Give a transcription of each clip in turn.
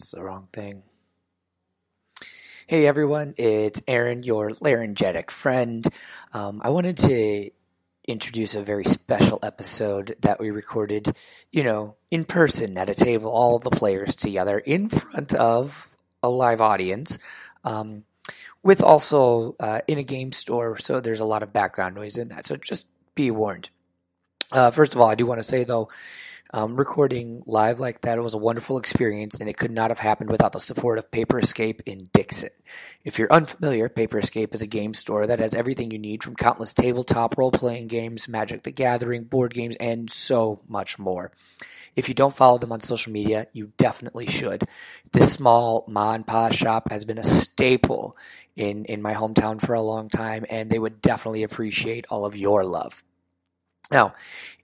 It's the wrong thing. Hey everyone, it's Aaron, your laryngetic friend. Um, I wanted to introduce a very special episode that we recorded, you know, in person at a table, all the players together in front of a live audience, um, with also uh, in a game store, so there's a lot of background noise in that. So just be warned. Uh, first of all, I do want to say though, um, recording live like that was a wonderful experience, and it could not have happened without the support of Paper Escape in Dixon. If you're unfamiliar, Paper Escape is a game store that has everything you need from countless tabletop role playing games, Magic the Gathering, board games, and so much more. If you don't follow them on social media, you definitely should. This small ma and pa shop has been a staple in, in my hometown for a long time, and they would definitely appreciate all of your love. Now,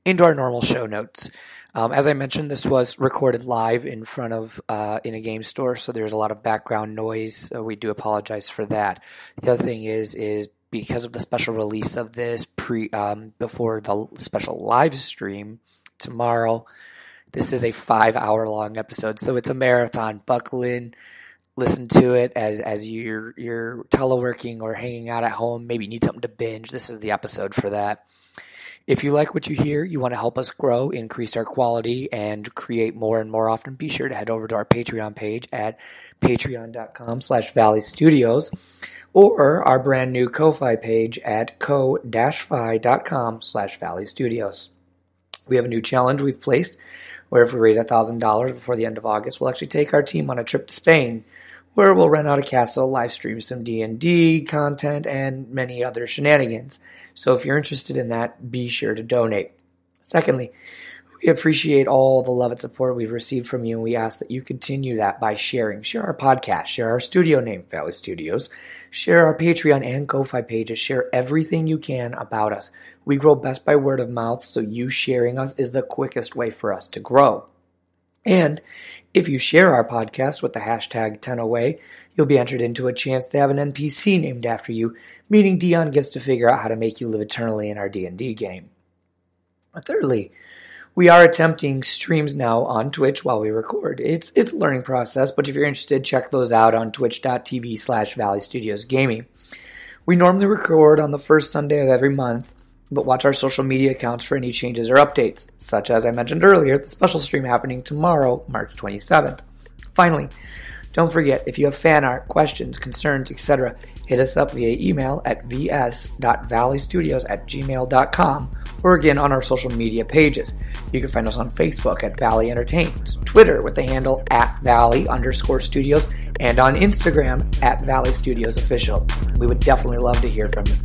into our normal show notes. Um, as I mentioned, this was recorded live in front of uh, in a game store, so there's a lot of background noise. So we do apologize for that. The other thing is is because of the special release of this pre um, before the special live stream tomorrow. This is a five hour long episode, so it's a marathon. Buckle in, listen to it as as you're you're teleworking or hanging out at home. Maybe need something to binge. This is the episode for that. If you like what you hear, you want to help us grow, increase our quality, and create more and more often, be sure to head over to our Patreon page at patreon.com slash valley studios or our brand new Ko-Fi page at ko-fi.com slash valley studios. We have a new challenge we've placed where if we raise $1,000 before the end of August, we'll actually take our team on a trip to Spain where we'll rent out a castle, live stream some D&D content, and many other shenanigans. So if you're interested in that, be sure to donate. Secondly, we appreciate all the love and support we've received from you, and we ask that you continue that by sharing. Share our podcast, share our studio name, Valley Studios, share our Patreon and Ko-Fi pages, share everything you can about us. We grow best by word of mouth, so you sharing us is the quickest way for us to grow. And if you share our podcast with the hashtag TennoWay, you'll be entered into a chance to have an NPC named after you, meaning Dion gets to figure out how to make you live eternally in our D&D game. Thirdly, we are attempting streams now on Twitch while we record. It's it's a learning process, but if you're interested, check those out on twitch.tv slash Valley Studios Gaming. We normally record on the first Sunday of every month, but watch our social media accounts for any changes or updates, such as I mentioned earlier, the special stream happening tomorrow, March 27th. Finally, don't forget, if you have fan art, questions, concerns, etc., hit us up via email at vs.valleystudios at gmail.com or again on our social media pages. You can find us on Facebook at Valley Entertainment, Twitter with the handle at Valley underscore studios, and on Instagram at Valley Studios Official. We would definitely love to hear from you.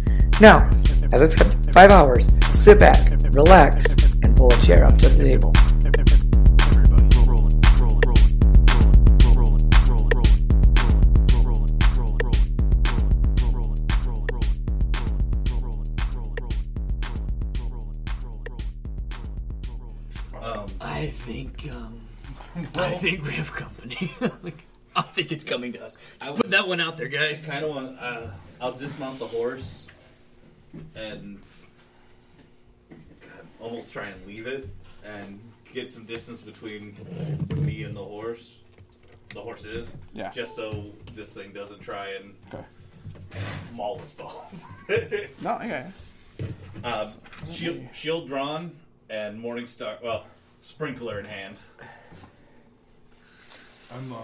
Now, as I said, five hours, sit back, relax, and pull a chair up to the table. Think we have company. I think it's coming to us. Just put that one out there, I guys. kind of want. Uh, I'll dismount the horse and God, almost try and leave it and get some distance between me and the horse. The horse is. Yeah. Just so this thing doesn't try and Okay. maul us both. No, okay. um, shield, shield drawn and morning star. Well, sprinkler in hand. I'm, um,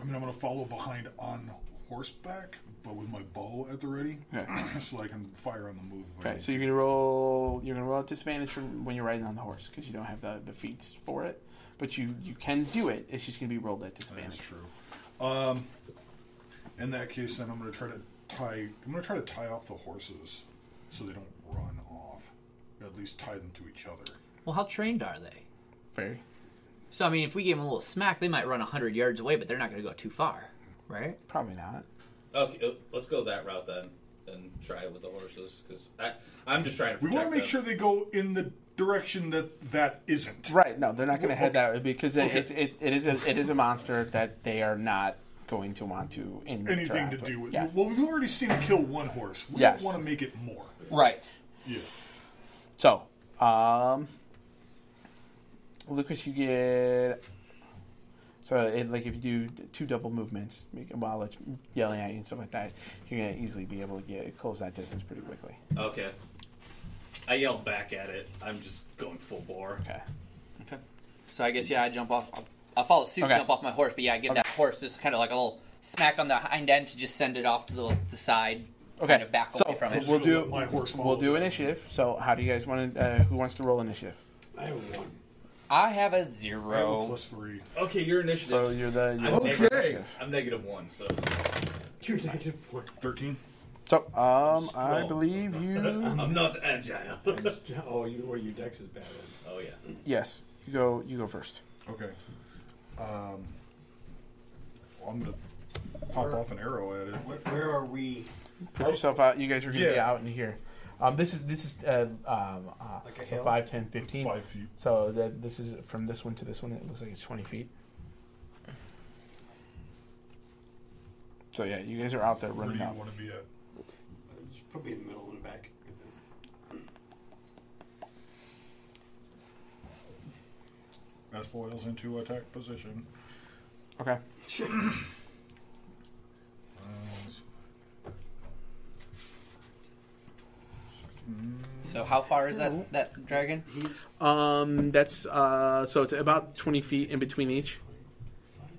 I mean, I'm going to follow behind on horseback, but with my bow at the ready, Okay. so I can fire on the move. Okay, need so you're gonna roll. You're gonna roll at disadvantage from when you're riding on the horse because you don't have the, the feats for it. But you you can do it. It's just gonna be rolled at to. That's disadvantage. true. Um, in that case, then I'm going to try to tie. I'm going to try to tie off the horses so they don't run off. At least tie them to each other. Well, how trained are they? Very. So I mean, if we gave them a little smack, they might run hundred yards away, but they're not going to go too far, right? Probably not. Okay, uh, let's go that route then and try it with the horses because I'm just trying to. We want to make them. sure they go in the direction that that isn't. Right. No, they're not gonna head that way because it, Okay. it, it, it is a it is a monster that they are not going to want to interact Anything to do with. Yeah. Well, we've already seen it kill one horse. We Yes. don't want to make it more. Right. Yeah. So, um, Lucas, you get. So it, like if you do two double movements while it's yelling at you and stuff like that, you're gonna easily be able to get close that distance pretty quickly. Okay. I yell back at it. I'm just going full bore. Okay. Okay. So I guess yeah, I jump off. I'll, I'll follow suit, Okay. jump off my horse. But yeah, I give that horse just kind of like a little smack on the hind end to just send it off to the, the side, Okay. kind of back So away from it. we'll do my horse we'll do initiative. So how do you guys want to? Uh, who wants to roll initiative? I have one. I have a I have a zero. plus three. Okay, your initiative. So you're the you're I'm the negative- I'm negative one, so You're negative one. Thirteen. So um, I Strong. believe you. I'm not agile. oh, you or your dex is bad. Oh yeah. yes, you go. You go first. Okay. Um, I'm gonna pop off an arrow at it. Where, where are we? Put yourself out. You guys are gonna be Yeah. out in here. Um, this is this is uh, um, uh, Like a so hill? 5, 10, 15. Five feet. So that this is from this one to this one. It looks like it's twenty feet. So yeah, you guys are out there Where do running you out. want to be at? Just put me in the middle and the back. As foils into attack position. Okay. Uh, So how far is that that dragon? He's Um, that's uh, so it's about twenty feet in between each.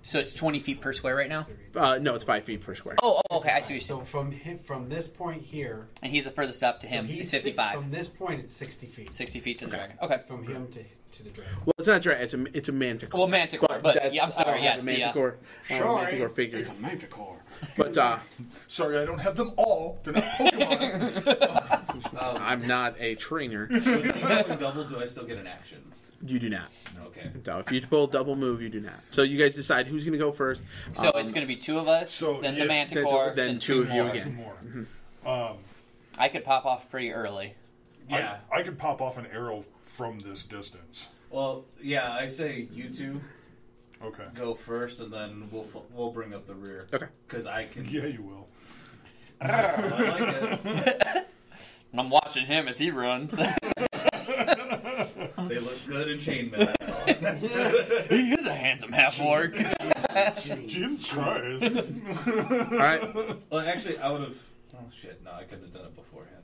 So it's twenty feet per square right now. Uh, no, it's five feet per square. Oh, oh okay, I see what you're so from him, from this point here. And he's the furthest up to him. so he's si- fifty-five. From this point, it's sixty feet. Sixty feet to the dragon. Okay. From him to to the dragon. Well, it's not dragon. It's a it's a manticore. Well, manticore, but that's- yeah, I'm I don't sorry. have Yes, a the, uh, manticore. uh, manticore figure. It's a manticore. But uh, Sorry, I don't have them all. They're not Pokemon. Um, I'm not a trainer. so is me double? Do I still get an action? You do not. Okay. So if you pull a double move, you do not. So you guys decide who's going to go first. So Um, it's going to be two of us, so, then yeah, the manticore, then then, two two of you again. Two more. Um, I could pop off pretty early. Yeah. I, I could pop off an arrow from this distance. Well, yeah. I say you two Okay. go first, and then we'll f- we'll bring up the rear. Okay. Because I can. Yeah, you will. I like it. And I'm watching him as he runs. They look good in chainmail. that's all. he is a handsome half orc. Jesus Christ. All right. well, actually, I would have. Oh shit! No, I couldn't have done it beforehand.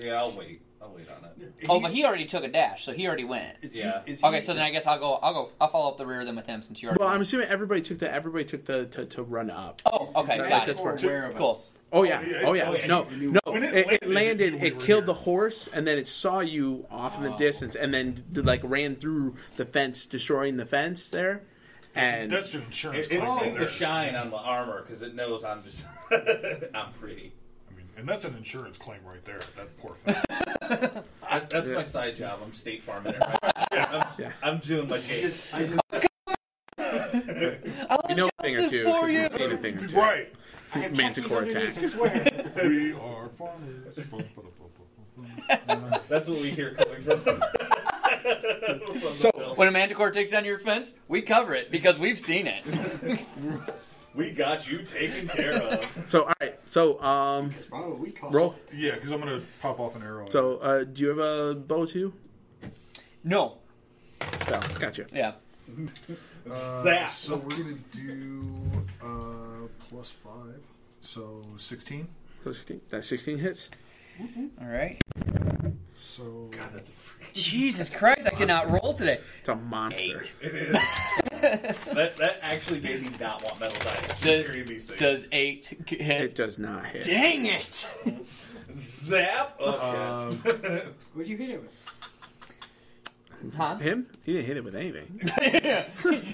Yeah, I'll wait. I'll wait on it. oh, but he already took a dash, so he already went. Is Yeah. He, is he, Okay, so then I guess I'll go. I'll go. I'll follow up the rear then with him since you already. Well, I'm went. assuming everybody took the everybody took the to, to run up. Oh, okay, That- got that's it. where- aware of Cool. us. Oh yeah, yeah, oh yeah. oh, yeah, no, he's a new- no. When It, it it landed, it landed. we It were killed here. the horse, and then it saw you off in the Oh. distance, and then d- like ran through the fence, destroying the fence there. And That's an insurance It, it's claim seeing there. the shine on the armor because it knows I'm just I'm pretty. I mean, and that's an insurance claim right there. That poor thing. That, that's my side job. I'm State Farming it. Right I'm, Yeah. I'm doing my I just, I just, I'll you know a thing or two. this for 'cause you. seen a thing or two. right. I Manticore khakis attack. We are farmers. That's what we hear coming from. from So when a manticore takes down your fence, we cover it because we've seen it. We got you taken care of. So all right. So um, Wow, we call roll. yeah, because I'm gonna pop off an arrow. So uh, do you have a bow too? no. Spell. Gotcha. Yeah. uh, Zap. So we're gonna do uh, plus five. So sixteen. So 16. That 16 hits. All right. So God, that's a freak. Jesus Christ! I cannot roll today. It's a monster. Eight. It is. that that actually made me not want metal dice. Does hearing these things. does eight hit? It does not hit. Dang it! Zap. Oh, um, What'd you hit it with? Huh? Him? He didn't hit it with anything.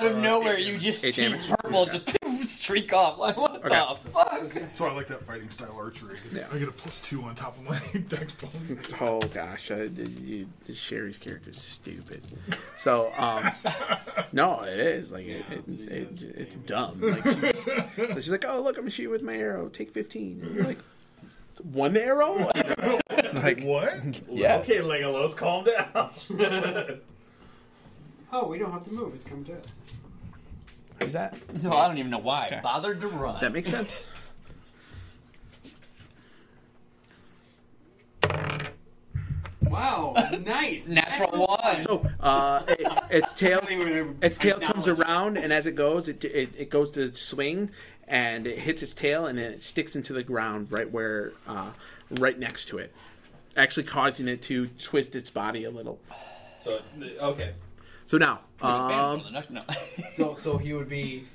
Out of nowhere, you just eight see damage. purple just poof, streak off. Like what Okay. the fuck? so I like that fighting style archery. Yeah. I get a plus two on top of my dex bonus. Oh gosh, the, you, the Sherry's character is stupid. So, um, no, it is like it, it, it, it's dumb. Like she's, she's like, "Oh, look, I'm shooting with my arrow. Take 15. And you're like, "One arrow?" like, What? Yes. Okay, Legolas, calm down. Oh, we don't have to move. It's coming to us. Who's that? No, I don't even know why Okay. Bothered to run. That makes sense. Wow, nice. Natural one. So uh, it, its tail, I don't even its tail comes around, and as it goes, it, it it goes to swing, and it hits its tail, and then it sticks into the ground right where, uh, right next to it, actually causing it to twist its body a little. So okay, So now, um, for the next- no. So, so he would be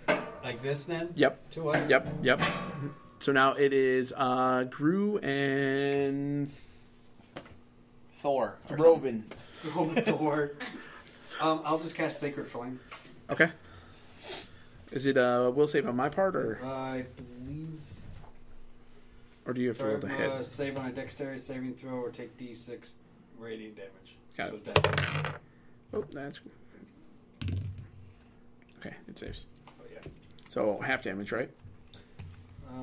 like this then? yep, To us? yep, yep. So now it is uh, Gru and Thor. or Roven. Over the word. Um, I'll just cast Sacred Flame. Okay. Is it a will save on my part, or Uh, I believe. or do you have to Or, roll the hit? uh, save on a dexterity saving throw or take d6 radiant damage. Got so it. dex. Oh, that's okay. It saves. Oh, yeah. So half damage, right? Uh,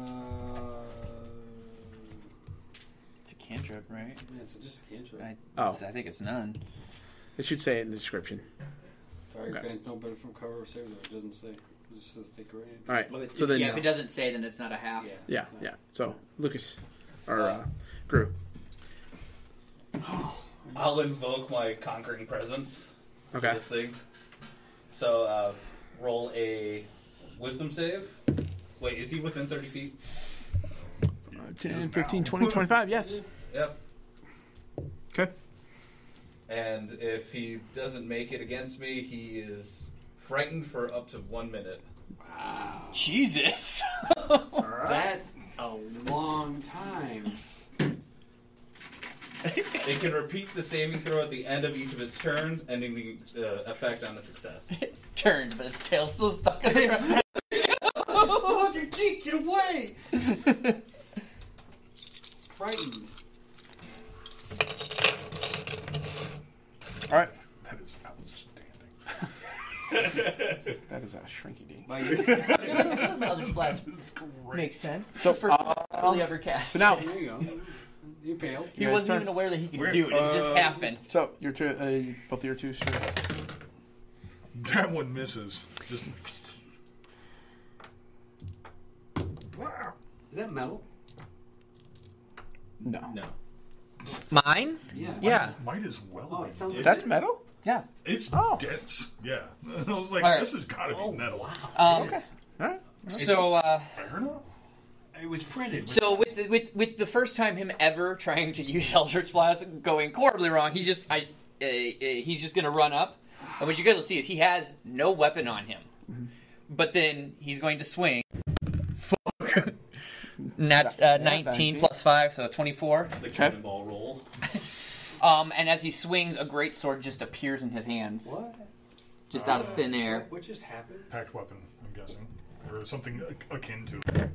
It's a cantrip, right? yeah, it's just a cantrip. I, Oh. I think it's none. It should say it in the description. Target okay. gains no benefit from cover or saving throw. It doesn't say. It just says take a radiant. All right. Well, it- So then, yeah, if it doesn't say, then it's not a half. Yeah. yeah, it's not- yeah. So Lucas or uh, Gru. I'll invoke my conquering presence. to Okay. this thing. So uh, roll a wisdom save. Wait, is he within thirty feet? Uh, 10, 15, 20, 25, Yes. Yep. Okay. And if he doesn't make it against me, he is frightened for up to one minute. Wow. Jesus. That's a long time. It can repeat the saving throw at the end of each of its turns, ending the uh, effect on a success. Turned, but its tail still stuck in the ground. Fucking geek, get away! Frightened. All right. That is outstanding. That is a shrinky dink. Like, I feel like This is great. makes sense. So, First uh, really ever cast. so now- there you go. You failed. he You guys wasn't start? even aware that he could We're- do it. It just uh, happened. So your two, uh, both of your two. Straight. That one misses. Just. Wow. Is that metal? No. No. Mine? Yeah. Yeah. Might as well. Oh, be. it sounds like That's metal. Yeah. It's Oh. dense. Yeah. I was like, All right. this has got to be metal. Um, All right. So, uh, Fair enough. It was printed. so with the, with with the first time him ever trying to use Eldritch Blast going horribly wrong, he's just I uh, uh, he's just gonna run up, and what you guys will see is he has no weapon on him, but then he's going to swing. Fuck. Nat, uh, 19 19. plus 5, so 24. The cannonball roll. Um, and as he swings, a great sword just appears in his hands, What? just out of thin air. What, what just happened? Pact weapon, I'm guessing. Or something akin to it.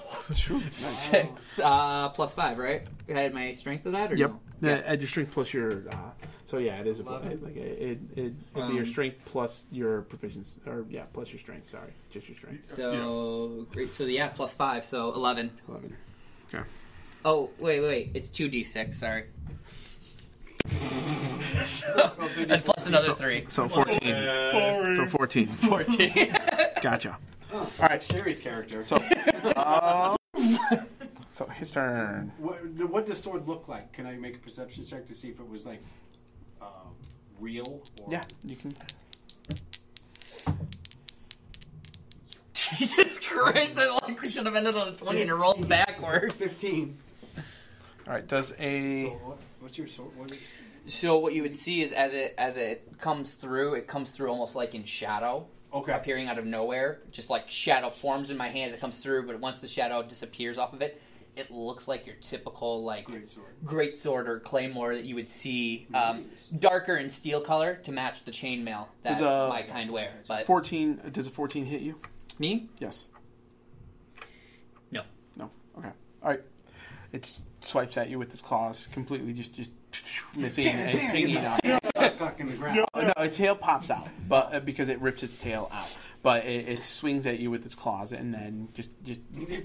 Six uh, plus 5, right? I had my strength of that, or Yep. no? The, add your strength plus your. Uh, so yeah, it is a Eleven. like it. It it would be your Um, strength plus your proficiency, or yeah, plus your strength. Sorry, just your strength. So, great. So, yeah, plus 5, so 11. Eleven. Okay. Oh, wait, wait. It's 2d6, sorry. so, and plus another 3. So fourteen. Uh, So fourteen. 14. Gotcha. Oh, All like right. Sherry's character. So. Um, so his turn. what, what does sword look like? Can I make a perception check to see if it was like uh, real? Or... Yeah, you can. Jesus Christ, that like we should have ended on a 20 and it rolled backward. Fifteen. All right. Does a So what, what's your sword? What is, So what you would see is as it as it comes through, it comes through almost like in shadow, okay. appearing out of nowhere. Just like shadow forms in my hand, it comes through, but once the shadow disappears off of it, it looks like your typical like Great sword. great sword or claymore that you would see um, darker in steel color to match the chainmail that Does, uh, my kind wear. But fourteen? Does a fourteen hit you? me, Yes. no. No. Okay. All right. It swipes at you with its claws, completely just just missing Bam, and bam, pinging in the out. tail, Fuck in the ground. No, its tail pops out, but uh, because it rips its tail out. But it, it swings at you with its claws, and then just just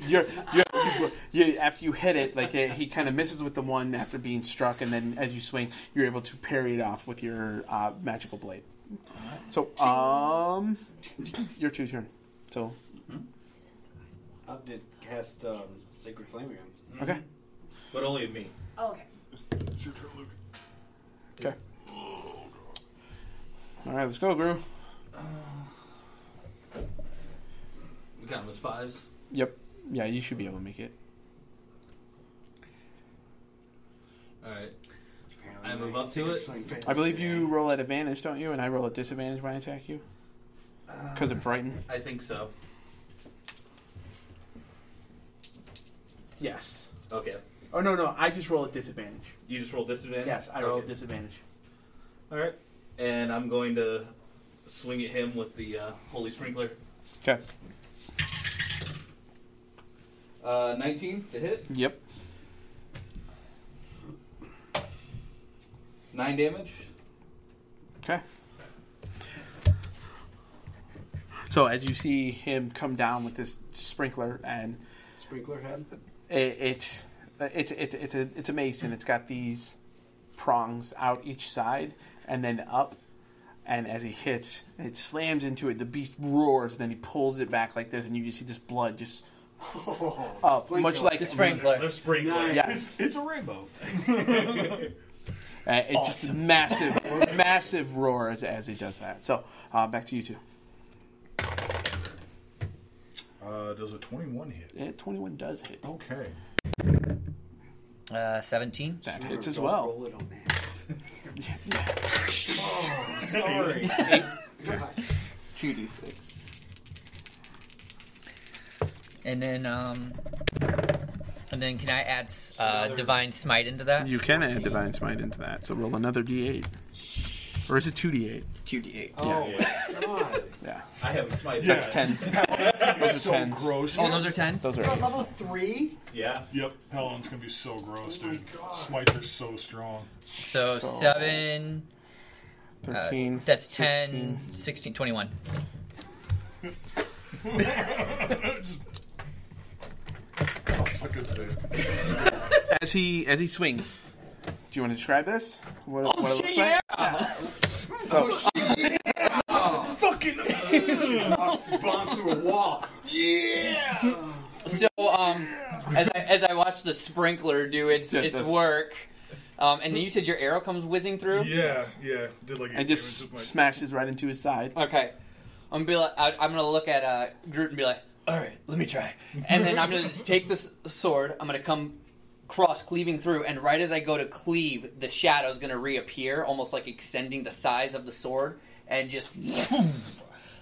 you're, you're, you you after you hit it, like it, he kind of misses with the one after being struck, and then as you swing, you're able to parry it off with your uh, magical blade. So, um, your two turn. So, I did cast um, Sacred Flame again. okay. but only of me. Oh, okay. It's your turn, Luke. Okay. All right, let's go, Gru. We got them as fives. Yep. Yeah, you should be able to make it. All right. Apparently I move my up to it? swing fails I believe today. you roll at advantage, don't you? And I roll at disadvantage when I attack you because I'm frightened. I think so. Yes. Okay. Oh no, no, I just roll at disadvantage. You just roll disadvantage. Yes, I roll at Okay. disadvantage. All right. And I'm going to swing at him with the uh, holy sprinkler. Okay. Uh, 19 to hit. Yep. Nine damage. Okay. So as you see him come down with this sprinkler, and Sprinkler head. it, it, it's it's it's a it's a mace, and it's got these prongs out each side, and then up. And as he hits, it slams into it. The beast roars, then he pulls it back like this, and you just see this blood just Oh, up, much like The sprinkler. They're sprinkler. Nice. Yes, It's a rainbow. Uh, it just massive, massive roar as, as he does that. So uh, back to you two. Uh, does a 21 hit? Yeah, Twenty-one does hit. Okay. Uh, 17. That hits as well. Roll it on that. Yeah. Oh, sorry. Two d six. And then, um, and then can I add uh, Another- divine smite into that? You can add divine smite into that. So roll another d8, or is it two d8? It's two d eight. Oh, God. Yeah, I haven't smite. that's ten. Those are so tens. gross. Oh, those are 10? Those are You're at eights. level three? Yeah. Yep, Paladin's gonna be so gross, Oh dude. God. Smites are so strong. So, So- 7, uh, Thirteen. that's 10, 16, 21. Suck his dick. As he as he swings. Do you want to describe this? What, what it looks shit, like? So, Fucking. Bombs through a wall. Yeah! So, um, as I, as I watch the sprinkler do its, Yeah, its that's- work, um, and you said your arrow comes whizzing through? Yeah, yeah. Did like and just damage with smashes right into his side. Okay. I'm gonna be like, I, I'm gonna look at uh, Groot and be like, all right, let me try. And then I'm gonna just take this sword. I'm gonna come cross cleaving through, and right as I go to cleave, the shadow's gonna reappear, almost like extending the size of the sword, and just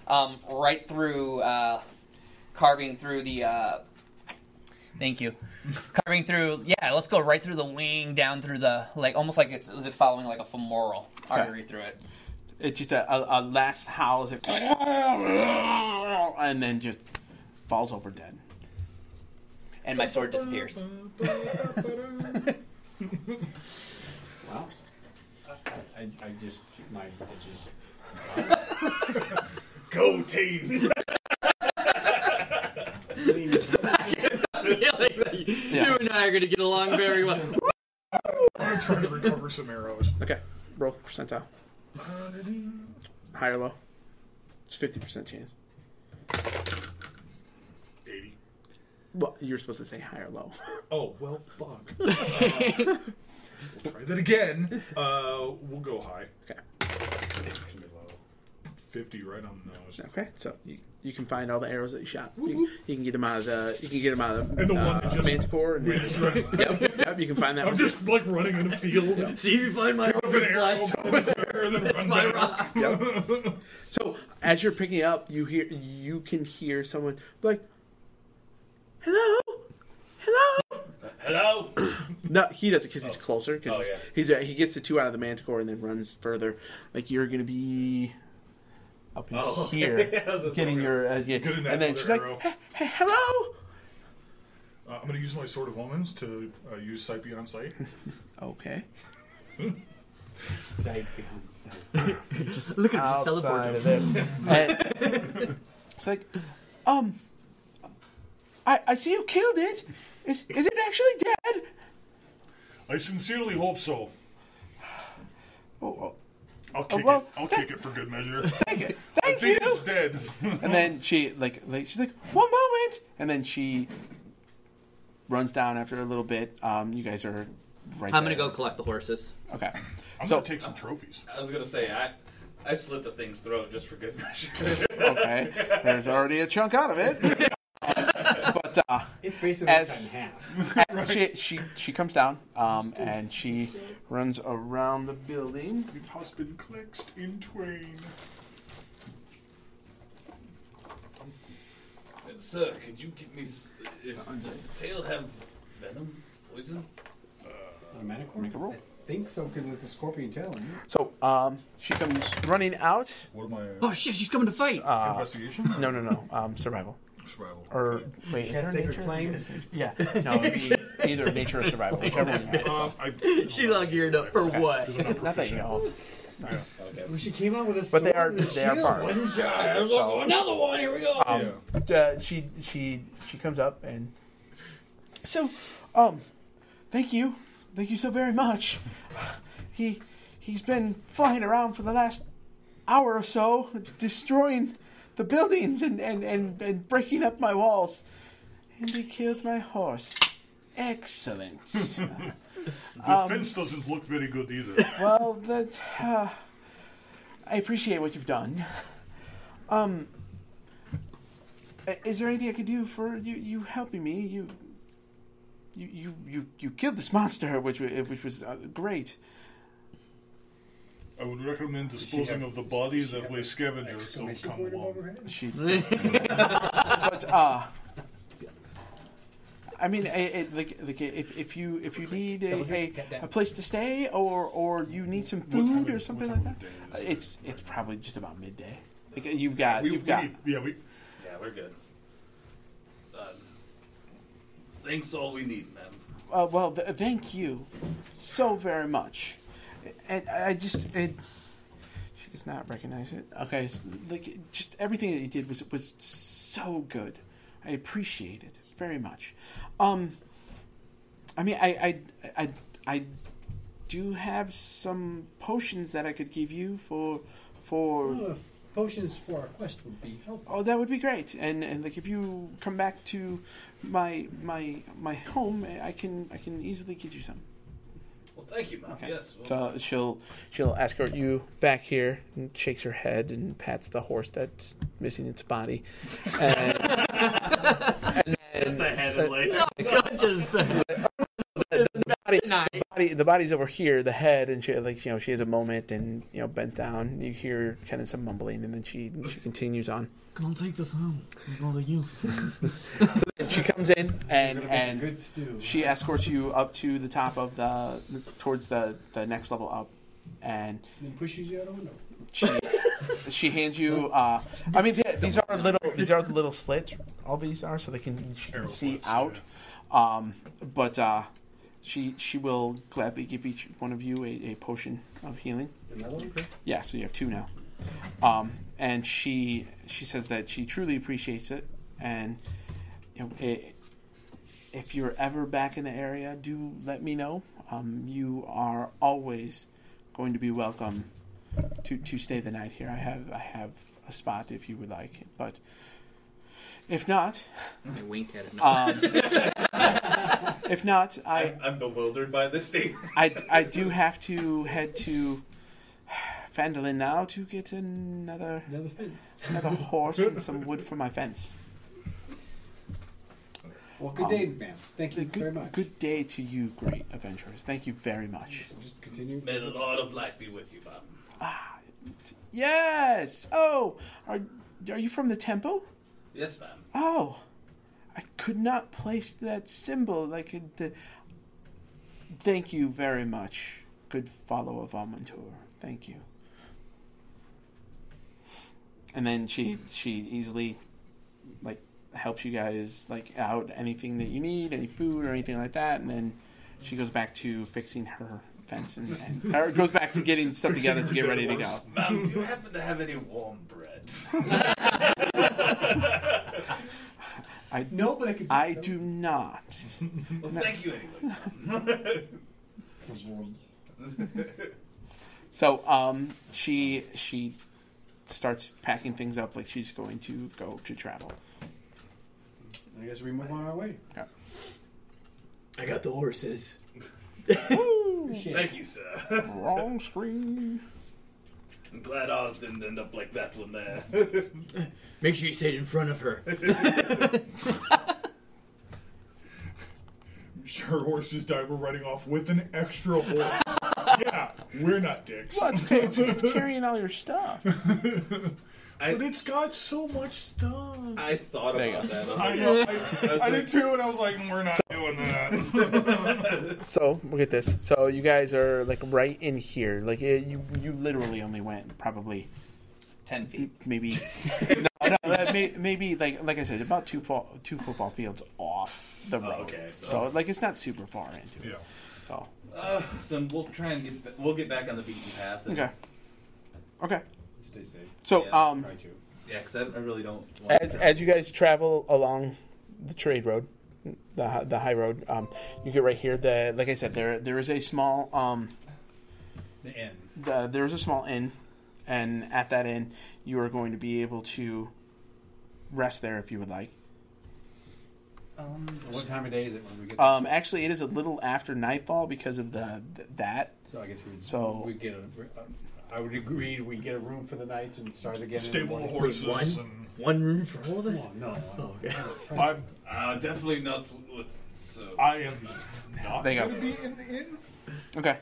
um, right through, uh, carving through the. Uh, thank you. Carving through, yeah. Let's go right through the wing, down through the like, almost like it's as if following like a femoral artery through it. It's just a, a, a last howl as it, and then just falls over dead. and my sword disappears. Wow. I, I, I just, my, I just. Go team. You and I are going to get along very well. I'm trying to recover some arrows. Okay, roll percentile. High or low? It's fifty percent chance. Eighty. Well, you're supposed to say high or low. Oh well, fuck. Uh, we'll try that again. Uh, we'll go high. Okay. It's gonna be low. Fifty right on the nose. Okay, so you, you can find all the arrows that you shot. You, you can get them out of the you can get them out of the, And the one uh, that just- manticore. And Wait, right. yep, yep, you can find that. I'm one. just like running in a field. See if you find my Up an arrow, and my rock. Yep. So as you're picking up, you hear you can hear someone like, "Hello, hello." Hello. No, he doesn't because he's closer. Cause Oh, yeah. he's uh, he gets the two out of the manticore and then runs further. Like you're gonna be up in Oh, okay. here, I getting your uh, yeah. Good and then other she's like, arrow. "Hey, hey, "Hello." Uh, I'm gonna use my sword of omens to uh, use sight beyond sight. Okay. Sight beyond sight. just Look at him just teleport. of this. And it's like, um, I I see you killed it. Is is it actually dead? I sincerely hope so. Oh, oh, I'll kick well, it. I'll that- kick it for good measure. thank you, I thank think you. it's dead. And then she like like she's like one moment, and then she runs down after a little bit. Um, you guys are right. I'm gonna go collect the horses. Okay. I'm So- gonna take some trophies. I was gonna say I, I slit the thing's throat just for good measure. Okay. There's already a chunk out of it. but uh, It's basically As- cut in half. she she she comes down um, and she runs around the building. It has been clixed in twain. Sir, could you give me? s- If, does the tail have venom, poison? On a manticore? Make a roll. I think so because it's a scorpion tail. Isn't it? So um, she comes running out. What am I? Oh shit, she's coming to fight. Uh, investigation? no, no, no. Um, survival. Survival. Or Okay. wait, is Cat there sacred nature? flame. Yeah. No, it'd be either nature or survival, whichever one you have. Um, I, she's all geared up for what? I'm not Not that you proficient. know. Okay. When she came out with a But they are and a they are shield, barbed. wasn't she? So, Another one. Here we go. um, uh, she she she comes up and so um thank you thank you so very much he he's been flying around for the last hour or so destroying the buildings and and and, and breaking up my walls. And he killed my horse. Excellent. The fence doesn't look very good either. well that uh, i appreciate what you've done. Um is there anything i could do for you you helping me? You you you you, you killed this monster which which was uh, great I would recommend disposing of the body that way scavengers don't come point above her along. she but uh I mean, a, a, like, like if, if you if you need a, a, a place to stay or or you need some food or something like that, uh, day is it? it's it's probably just about midday. Like you've got We, you've we got need, yeah, we, Yeah, we're good. Uh, thanks, all we need, man. Uh, well, th- thank you so very much. And I just it, she does not recognize it. Okay, s- like just everything that you did was was so good. I appreciate it very much. Um, I mean, I I I I do have some potions that I could give you for for. Oh, potions for our quest would be helpful. Oh, that would be great. And and like if you come back to my my my home, I can I can easily get you some. Well, thank you, man. Okay. Yes. Well, So she'll she'll escort you back here and shakes her head and pats the horse that's missing its body. And, and just a then head and leg. Just the, the, body, the body the body's over here, the head, and she like you know she has a moment and you know bends down. You hear kind of some mumbling, and then she she continues on. Don't take this home. We're going to use. And she comes in and Gonna make a and good stew. she escorts you up to the top of the towards the the next level up, and and pushes you out a window. she she hands you. Uh, I mean, th- these are little these are the little slits. All these are so they can can see out. Um, but uh, she she will gladly give each one of you a, a potion of healing. Another one? Yeah, so you have two now. Um, and she she says that she truly appreciates it, and you know, i if you're ever back in the area, do let me know. Um, you are always going to be welcome to to stay the night here. I have I have a spot if you would like, but if not, I wink at it. um, if not, I I'm, I'm bewildered by this statement. I, I do have to head to Fandolin now to get another Another fence. another horse and some wood for my fence. Well, good day, ma'am. Thank you Good, very much. good day to you, great adventurers. Thank you very much. Just continue. May the Lord of Life be with you, man. Yes. Oh, are are you from the temple? Yes, ma'am. Oh, I could not place that symbol. Like it, the. Thank you very much, good follower of Amaunator. Thank you. And then she she easily, like, helps you guys like out anything that you need, any food or anything like that, and then she goes back to fixing her fence and, and or goes back to getting stuff together to get ready to go. Ma'am, do you happen to have any warm bread? No, but I could. I do not. well, thank you anyways. So um, she she starts packing things up like she's going to go to travel. I guess we move on our way. Yeah. I got the horses. Thank you, sir. Wrong screen. I'm glad ours didn't end up like that one there. Make sure you say it in front of her. Her horse just died. We're riding off with an extra horse. yeah, we're not dicks. Well, it's, it's, it's carrying all your stuff. But it's got so much stuff. I thought There you about that. I I know. was I, I like- did too, and I was like, we're not doing that. So look at this. So you guys are like right in here. Like it, you, you literally only went probably Ten feet. maybe no, no, uh, may, maybe like like I said, about two fo- two football fields off the road. okay, so- so like it's not super far into it. yeah. So Uh, then we'll try and get. ba- We'll get back on the beaten path. And, okay, okay. Stay safe. So Yeah. um, Try to. Yeah, because I, I really don't. Want as as you guys travel along the trade road, the the high road, um, you get right here. The like I said, there there is a small um, The end. the, there is a small inn, and at that inn, you are going to be able to rest there if you would like. Um, what time of day is it when we get? Um, actually, it is a little after nightfall because of the that. so I guess we so- we get a. I would agree we get a room for the night and start again. Stable in the the morning. horses. And One room for all of us. No, no. I'm, Uh, definitely not with. So. I am not There you going to be in the inn. Okay.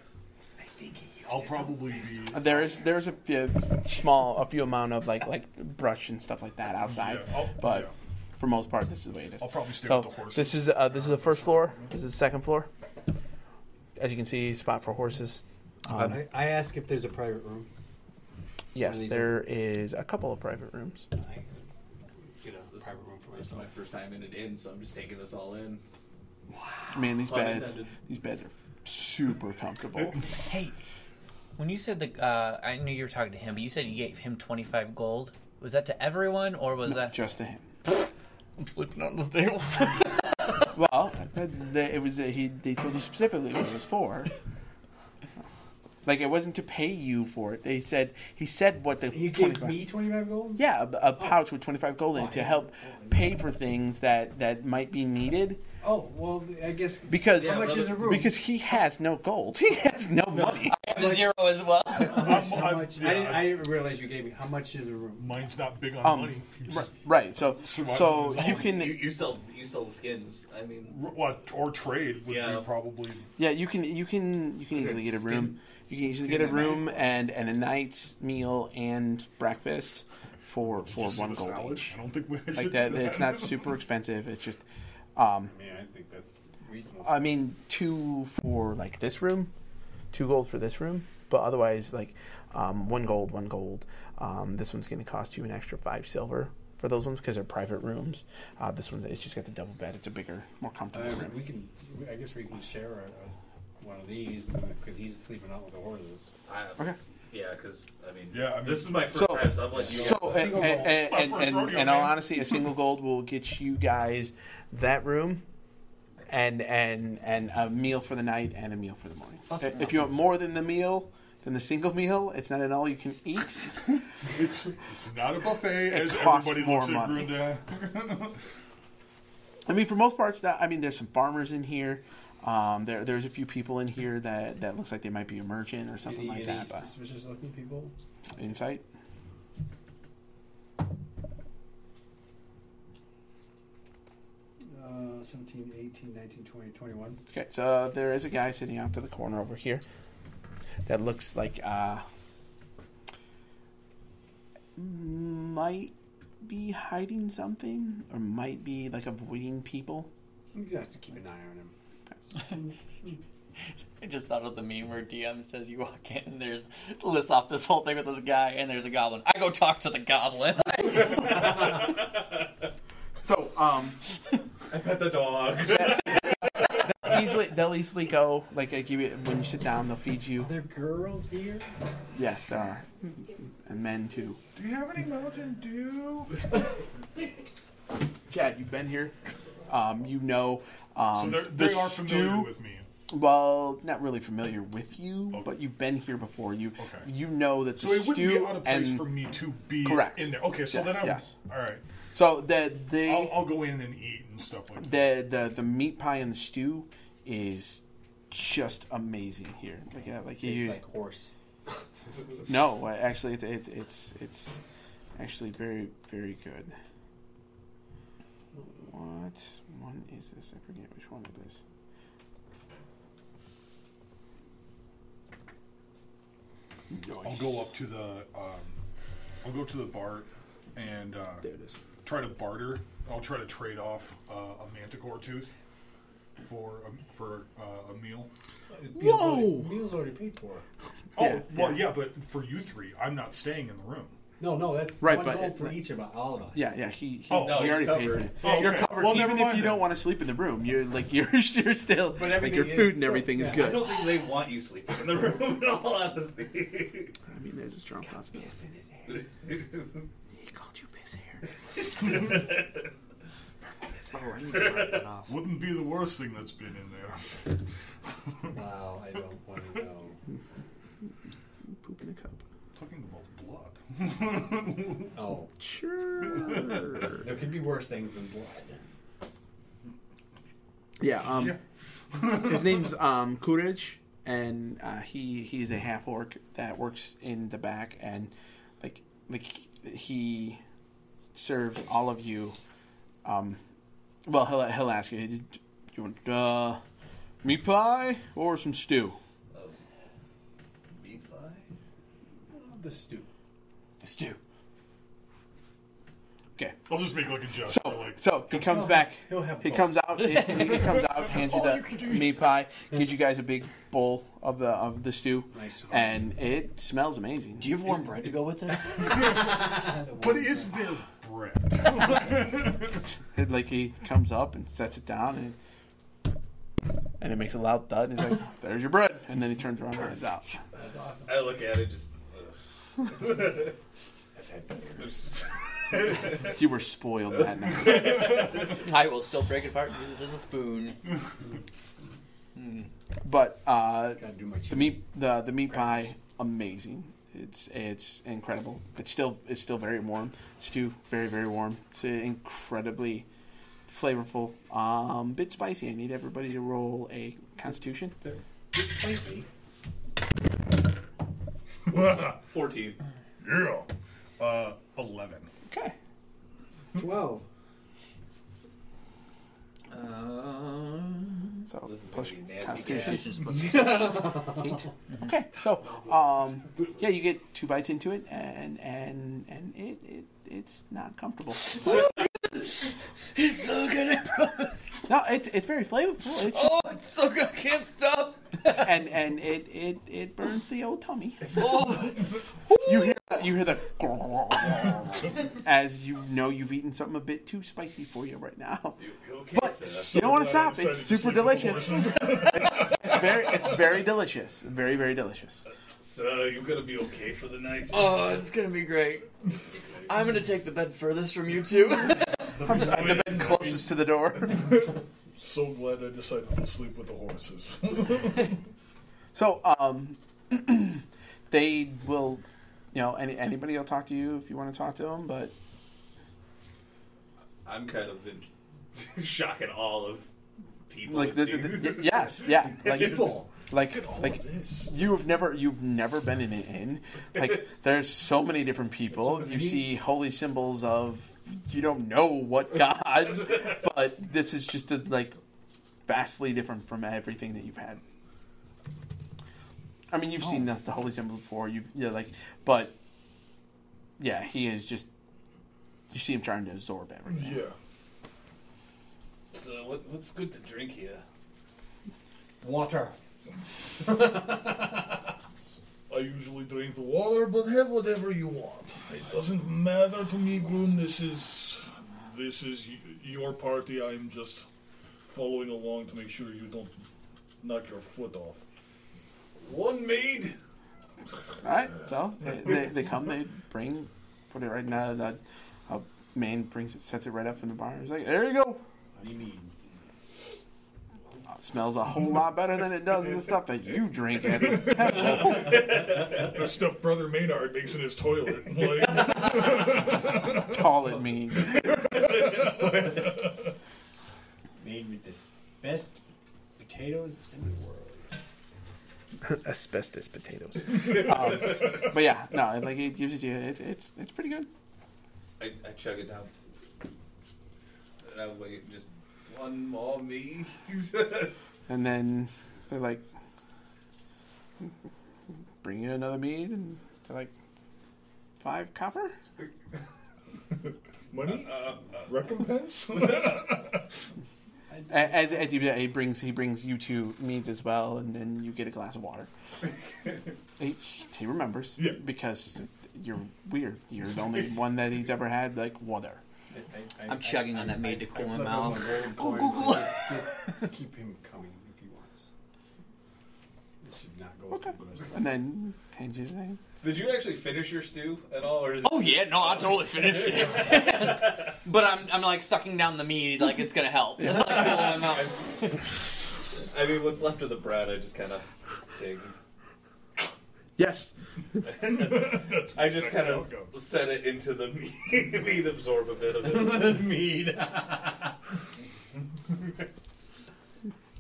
I'll probably be. Uh, There is there is a few, small a few amount of like like brush and stuff like that outside, Yeah, I'll- but yeah. for most part, this is the way it is. I'll probably stay so with the horses. this is uh, this is the first floor. This is the second floor. As you can see, spot for horses. Um, I, I ask if there's a private room. yes, these there is a couple of private rooms. I get a private room for This is myself. my first time in an inn, so I'm just taking this all in. Man, these Pun beds intended. these beds are super comfortable. Hey, when you said the, uh, I knew you were talking to him, but you said you gave him twenty-five gold. Was that to everyone, or was that? just to him. I'm sleeping on the tables. Well, it was uh, he. They told you specifically what it was for. Like it wasn't to pay you for it. They said he said what the He gave me twenty five gold. Yeah, a, a pouch with 25 gold in it Oh, to yeah. help pay for things that, that might be needed Oh well, I guess. because how much is a room? because he has no gold. He has no money. I have a zero as well. I'm, how much? yeah, I, didn't, I didn't realize you gave me. How much is a room? mine's not big on Um, money. Right, just- right. So so you can You, you sell you sell the skins. I mean, What or trade would Yeah. be probably. yeah you can you can you can easily get a room. You can get a room and, and a night's meal and breakfast for for just one gold each. I don't think we Like that. do It's not super expensive. It's just um, I mean, I think that's reasonable. I mean, two for like this room, two gold for this room, but otherwise, like um, one gold, one gold. Um, this one's going to cost you an extra five silver for those ones because they're private rooms. Uh, this one's it's just got the double bed. It's a bigger, more comfortable Uh, room. we can. I guess we can share a, a, one of these because he's sleeping out with the horses. I, Okay. yeah, because I mean, Yeah, I mean- this is my first So- time, so I'm like, you So, guys- and, Single and, gold. and, My and, first and, rodeo, in all honesty, a single gold will get you guys that room. And, and and a meal for the night and a meal for the morning. If if you want more than the meal, than the single meal, it's not an all you can eat. It's it's not a buffet as costs everybody more looks at money. Grunda. I mean, for most parts, that I mean, there's some farmers in here. Um, there, there's a few people in here that, that looks like they might be a merchant or something Any, like any that. But suspicious looking people? insight. Uh, 17, 18, 19, 20, 21. Okay, so there is a guy sitting out to the corner over here that looks like uh, might be hiding something or might be like avoiding people. You just have to keep an eye on him. I just thought of the meme where DM says you walk in and there's lists off this whole thing with this guy and there's a goblin. I go talk to the goblin. So, um, I pet the dog. easily they'll easily go like I give you when you sit down, they'll feed you. Are there girls here? Yes, there are, and men too. Do you have any Mountain Dew? Chad, you've been here. Um, you know. Um, so they're, the are familiar stew- with me. Well, not really familiar with you, Okay. but you've been here before. You Okay. you know that the So it wouldn't stew be out of place and for me to be Correct. in there. Okay, so Yes, then I'm yes. all right. so the the I'll, I'll go in and eat and stuff like that. the the the meat pie and the stew is just amazing here. Like yeah, like Tastes you. like horse. No, uh, actually, it's it's it's it's actually very very good. What one is this? I forget which one it is. I'll go up to the. Um, I'll go to the bar, and uh, There it is. try to barter. I'll try to trade off uh, a manticore tooth for a, for uh, a meal. Whoa! Meal's already paid for. Oh Yeah, well, yeah. yeah. but for you three, I'm not staying in the room. No, no, that's Right, one but gold it- for each of us, all of us. Yeah, yeah. He, he, Oh, no, he you're already paid for covered. it. Oh, You're okay. covered Well, even if mind you then. don't want to sleep in the room. You're like you're you're still But like everything your is food and still- everything is yeah. I good. don't think they want you sleeping in the room. In all honesty. I mean, there's a strong possibility. He called you piss hair. Oh, I need to write that off. Wouldn't be the worst thing that's been in there. Wow, I don't want to know. Poop in a cup. Talking about blood. Oh, Sure. there could be worse things than blood. yeah. Um. Yeah. his name's um Courage, and uh, he he's a half orc that works in the back, and like like he serves all of you. Um, well, he'll he'll ask you, "Do you want uh, meat pie or some stew?" Meat pie? The stew. Stew. Okay. I'll just make like a gesture. So, like, so he comes He'll- back. he'll have he both. comes out. He, he comes out, hands you oh, the meat pie, gives you guys a big bowl of the of the stew, Nice. and it smells amazing. Do you have warm bread to go with this? but is there bread? And, like he comes up and sets it down, and and it makes a loud thud. And he's like, "There's your bread," and then he turns around and heads out. That's awesome. I look at it just. Ugh. You were spoiled that night. I will still break it apart and use it as a spoon. But uh, Gotta do the meat the the meat pie amazing. It's it's incredible. It's still it's still very warm. Stew very very warm. It's incredibly flavorful. Um, bit spicy. I need everybody to roll a Constitution. Spicy. 14. yeah. Uh, eleven. Okay. Twelve. Um, So This is plus gonna be nasty Constitution. Eight. Okay, so um, yeah, you get two bites into it, and and and it, it it's not comfortable. it's so good, I promise. No, it's it's very flavorful. It's Oh, it's so good, I can't stop. and and it, it it burns the old tummy. Oh, You hear you hear the as you know you've eaten something a bit too spicy for you right now. You, you okay, But sir? you don't want to stop. It's super sleep with the delicious. horses. It's very it's very delicious. Very very delicious. So you're gonna be okay for the night? oh, it's gonna be great. I'm gonna take the bed furthest from you two. The bed closest to the door. So glad I decided to sleep with the horses. So, um, they will, you know, any, anybody will talk to you if you want to talk to them, but I'm kind of in shock and awe of people. like, the, the, the- yes, yeah, like, People. like, like, you have never, you've never been in an inn. Like, there's so many different people. You see holy symbols of, you don't know what gods, but this is just a, like vastly different from everything that you've had. I mean, you've seen oh. the, the holy symbol before. You've, you know, like, but yeah, he is just. You see him trying to absorb everything. Yeah. So what, what's good to drink here? Water. I usually drink the water, but have whatever you want. It doesn't matter to me, Groom. This is this is your party. I'm just following along to make sure you don't knock your foot off. One maid. All right, so they, they, they come, they bring, put it right now. The a uh, man brings it, sets it right up in the bar. He's like, "There you go." What do you mean? It smells a whole lot better than it does the stuff that you drink at the temple. The stuff Brother Maynard makes in his toilet. Like, Tall it means. Made with the best potatoes in the world. asbestos potatoes. um, but yeah, no, like it gives it to you. It's it's it's pretty good. I, I chug it down. And I wait just one more me. And then they're like, bring you another mead, and they're like, five copper. Money? uh, Recompense? A- As, as you, he brings he brings you two meads as well, and then you get a glass of water. he, he remembers, Yeah. because you're weird. You're the only one that he's ever had like water. I, I, I'm chugging on that mead to cool I him flip out. him a gold Just, just keep him coming if he wants. This should not go Okay. the rest. And then change his name. Did you actually finish your stew at all, or is it? Oh yeah, no, I totally finished it. but I'm I'm like sucking down the meat like it's gonna help. Like, cool him out. I mean, what's left of the bread, I just kind of take. Yes. I just kind of it set it into the meat, meat absorb a bit of it. Mead.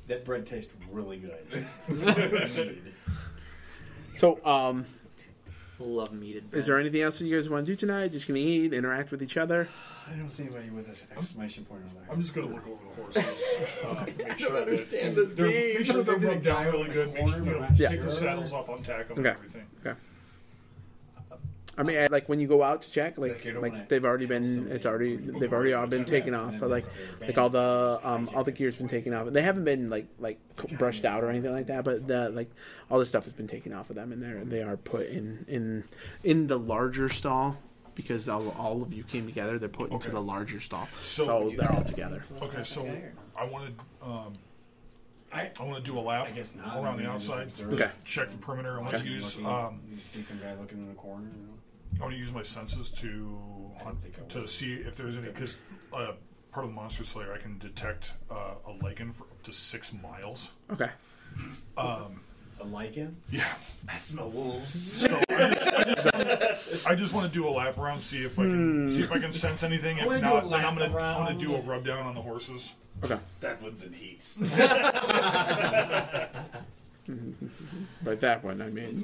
that bread tastes really good. So, um, Love meated. is there anything else that you guys want to do tonight? Just gonna eat, interact with each other. I don't see anybody with an exclamation point on their I'm just gonna look over the horses. Uh, make sure that understand this they're, game. make sure they're rubbed down really good. Make sure, corner, you know, but Yeah. take the saddles off, untack them, Okay. and everything. I mean, like when you go out to check, like like you don't like wanna they've already been, it's already they've already all been taken off. then like like all the um all the gear's been taken off. They haven't been like like brushed out or anything like that. But the like all the stuff has been taken off of them, and they're they are put in in in the larger stall because all, all of you came together. They're put into Okay. the larger stall, So- so they're all together. Okay, so I wanted um, I, I want to do a lap I guess not. around I mean, the outside. Okay. check the perimeter. I want Okay. to use Looking- um, you see some guy looking in the corner. You know? I want to use my senses to hunt, don't think I to see if there's any because uh, part of the monster slayer I can detect uh, a lycan for up to six miles. Okay. Um, A lycan? yeah, I smell wolves. so I just, I just, I just want to do a lap around, see if I can see if I can sense anything. If wanna do not, a then I'm gonna I'm gonna around. do a rub down on the horses. Okay. that one's in heats. Right, that one. I mean,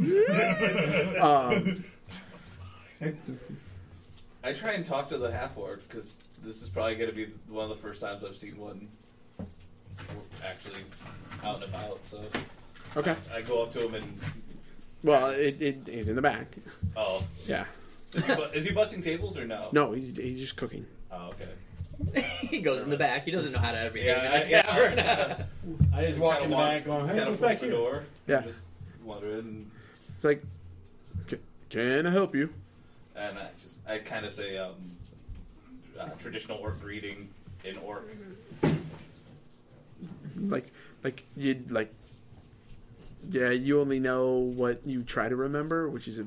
um, I try and talk to the half orc because this is probably going to be one of the first times I've seen one actually out and about. So okay. I go up to him and Well, it, it he's in the back. oh, Yeah. is he, bu- is he busting tables or no? No, he's he's just cooking. Oh, okay. he goes in the back. He doesn't know how to behave Yeah, in a yeah, tavern. I just walk in the walk- back going, hey, Kind what's of back push the here? door. Yeah. Just wander in, It's like, "C- can I help you? And I just I kind of say um, uh, traditional orc greeting in orc. Like, like you'd like. Yeah, you only know what you try to remember, which is a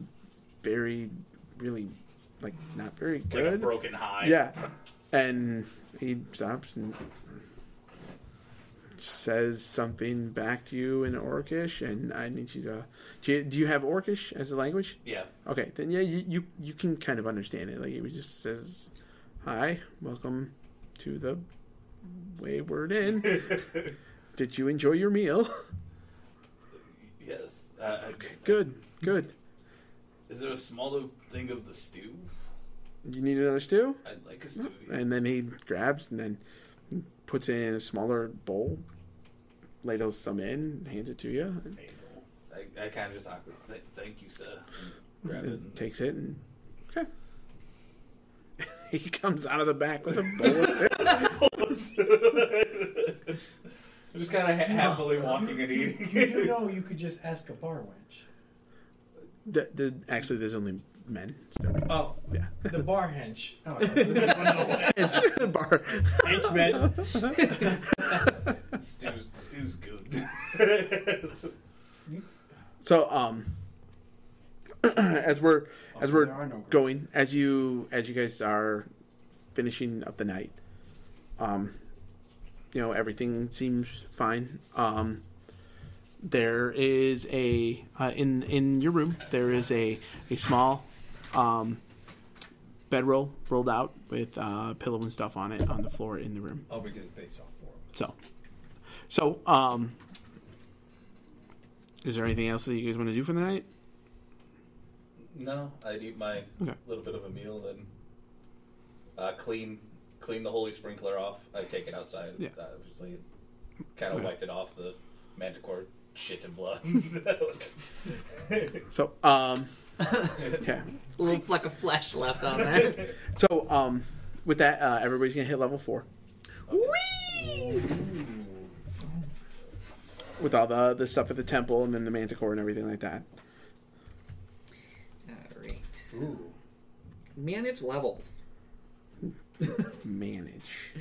very, really, like not very Like a good. broken high. Yeah, and he stops and says something back to you in Orcish, and I need you to. Do you, do you have Orcish as a language? Yeah. Okay, then yeah, you, you you can kind of understand it. Like it just says, "Hi, welcome to the Wayward Inn. Did you enjoy your meal? Yes. Uh, Okay, good, good. Is there a smaller thing of the stew? You need another stew?" I'd like a stew. And then he grabs and then puts it in a smaller bowl, ladles some in, hands it to you, I, I kind of just awkward. Th- thank you, sir. And Grab it. and And, takes it and okay. he comes out of the back with a bowl of stew. I'm just kind of ha- happily walking and eating. You do know you could just ask a bar wench. The, the, actually, there's only men. So, Oh, yeah. the bar hench. Oh, Bar. Henchman. Stew's, stew's good. So, um, as we're as we're no going, as you as you guys are finishing up the night, um, you know everything seems fine. Um, there is a uh, in in your room. There is a a small um, bedroll rolled out with uh, pillow and stuff on it on the floor in the room. Oh, because they saw four. So, so um, Is there anything else that you guys want to do for the night? No, I'd eat my Okay. little bit of a meal and uh, clean clean the holy sprinkler off. I take it outside. Yeah. Uh, like kind of Okay. wiped it off the manticore shit and blood. So, um, yeah. A little fleck of flesh left on there. So, um, with that, uh, everybody's gonna hit level four. With all the the stuff at the temple and then the manticore and everything like that. Alright. So, manage levels. Manage.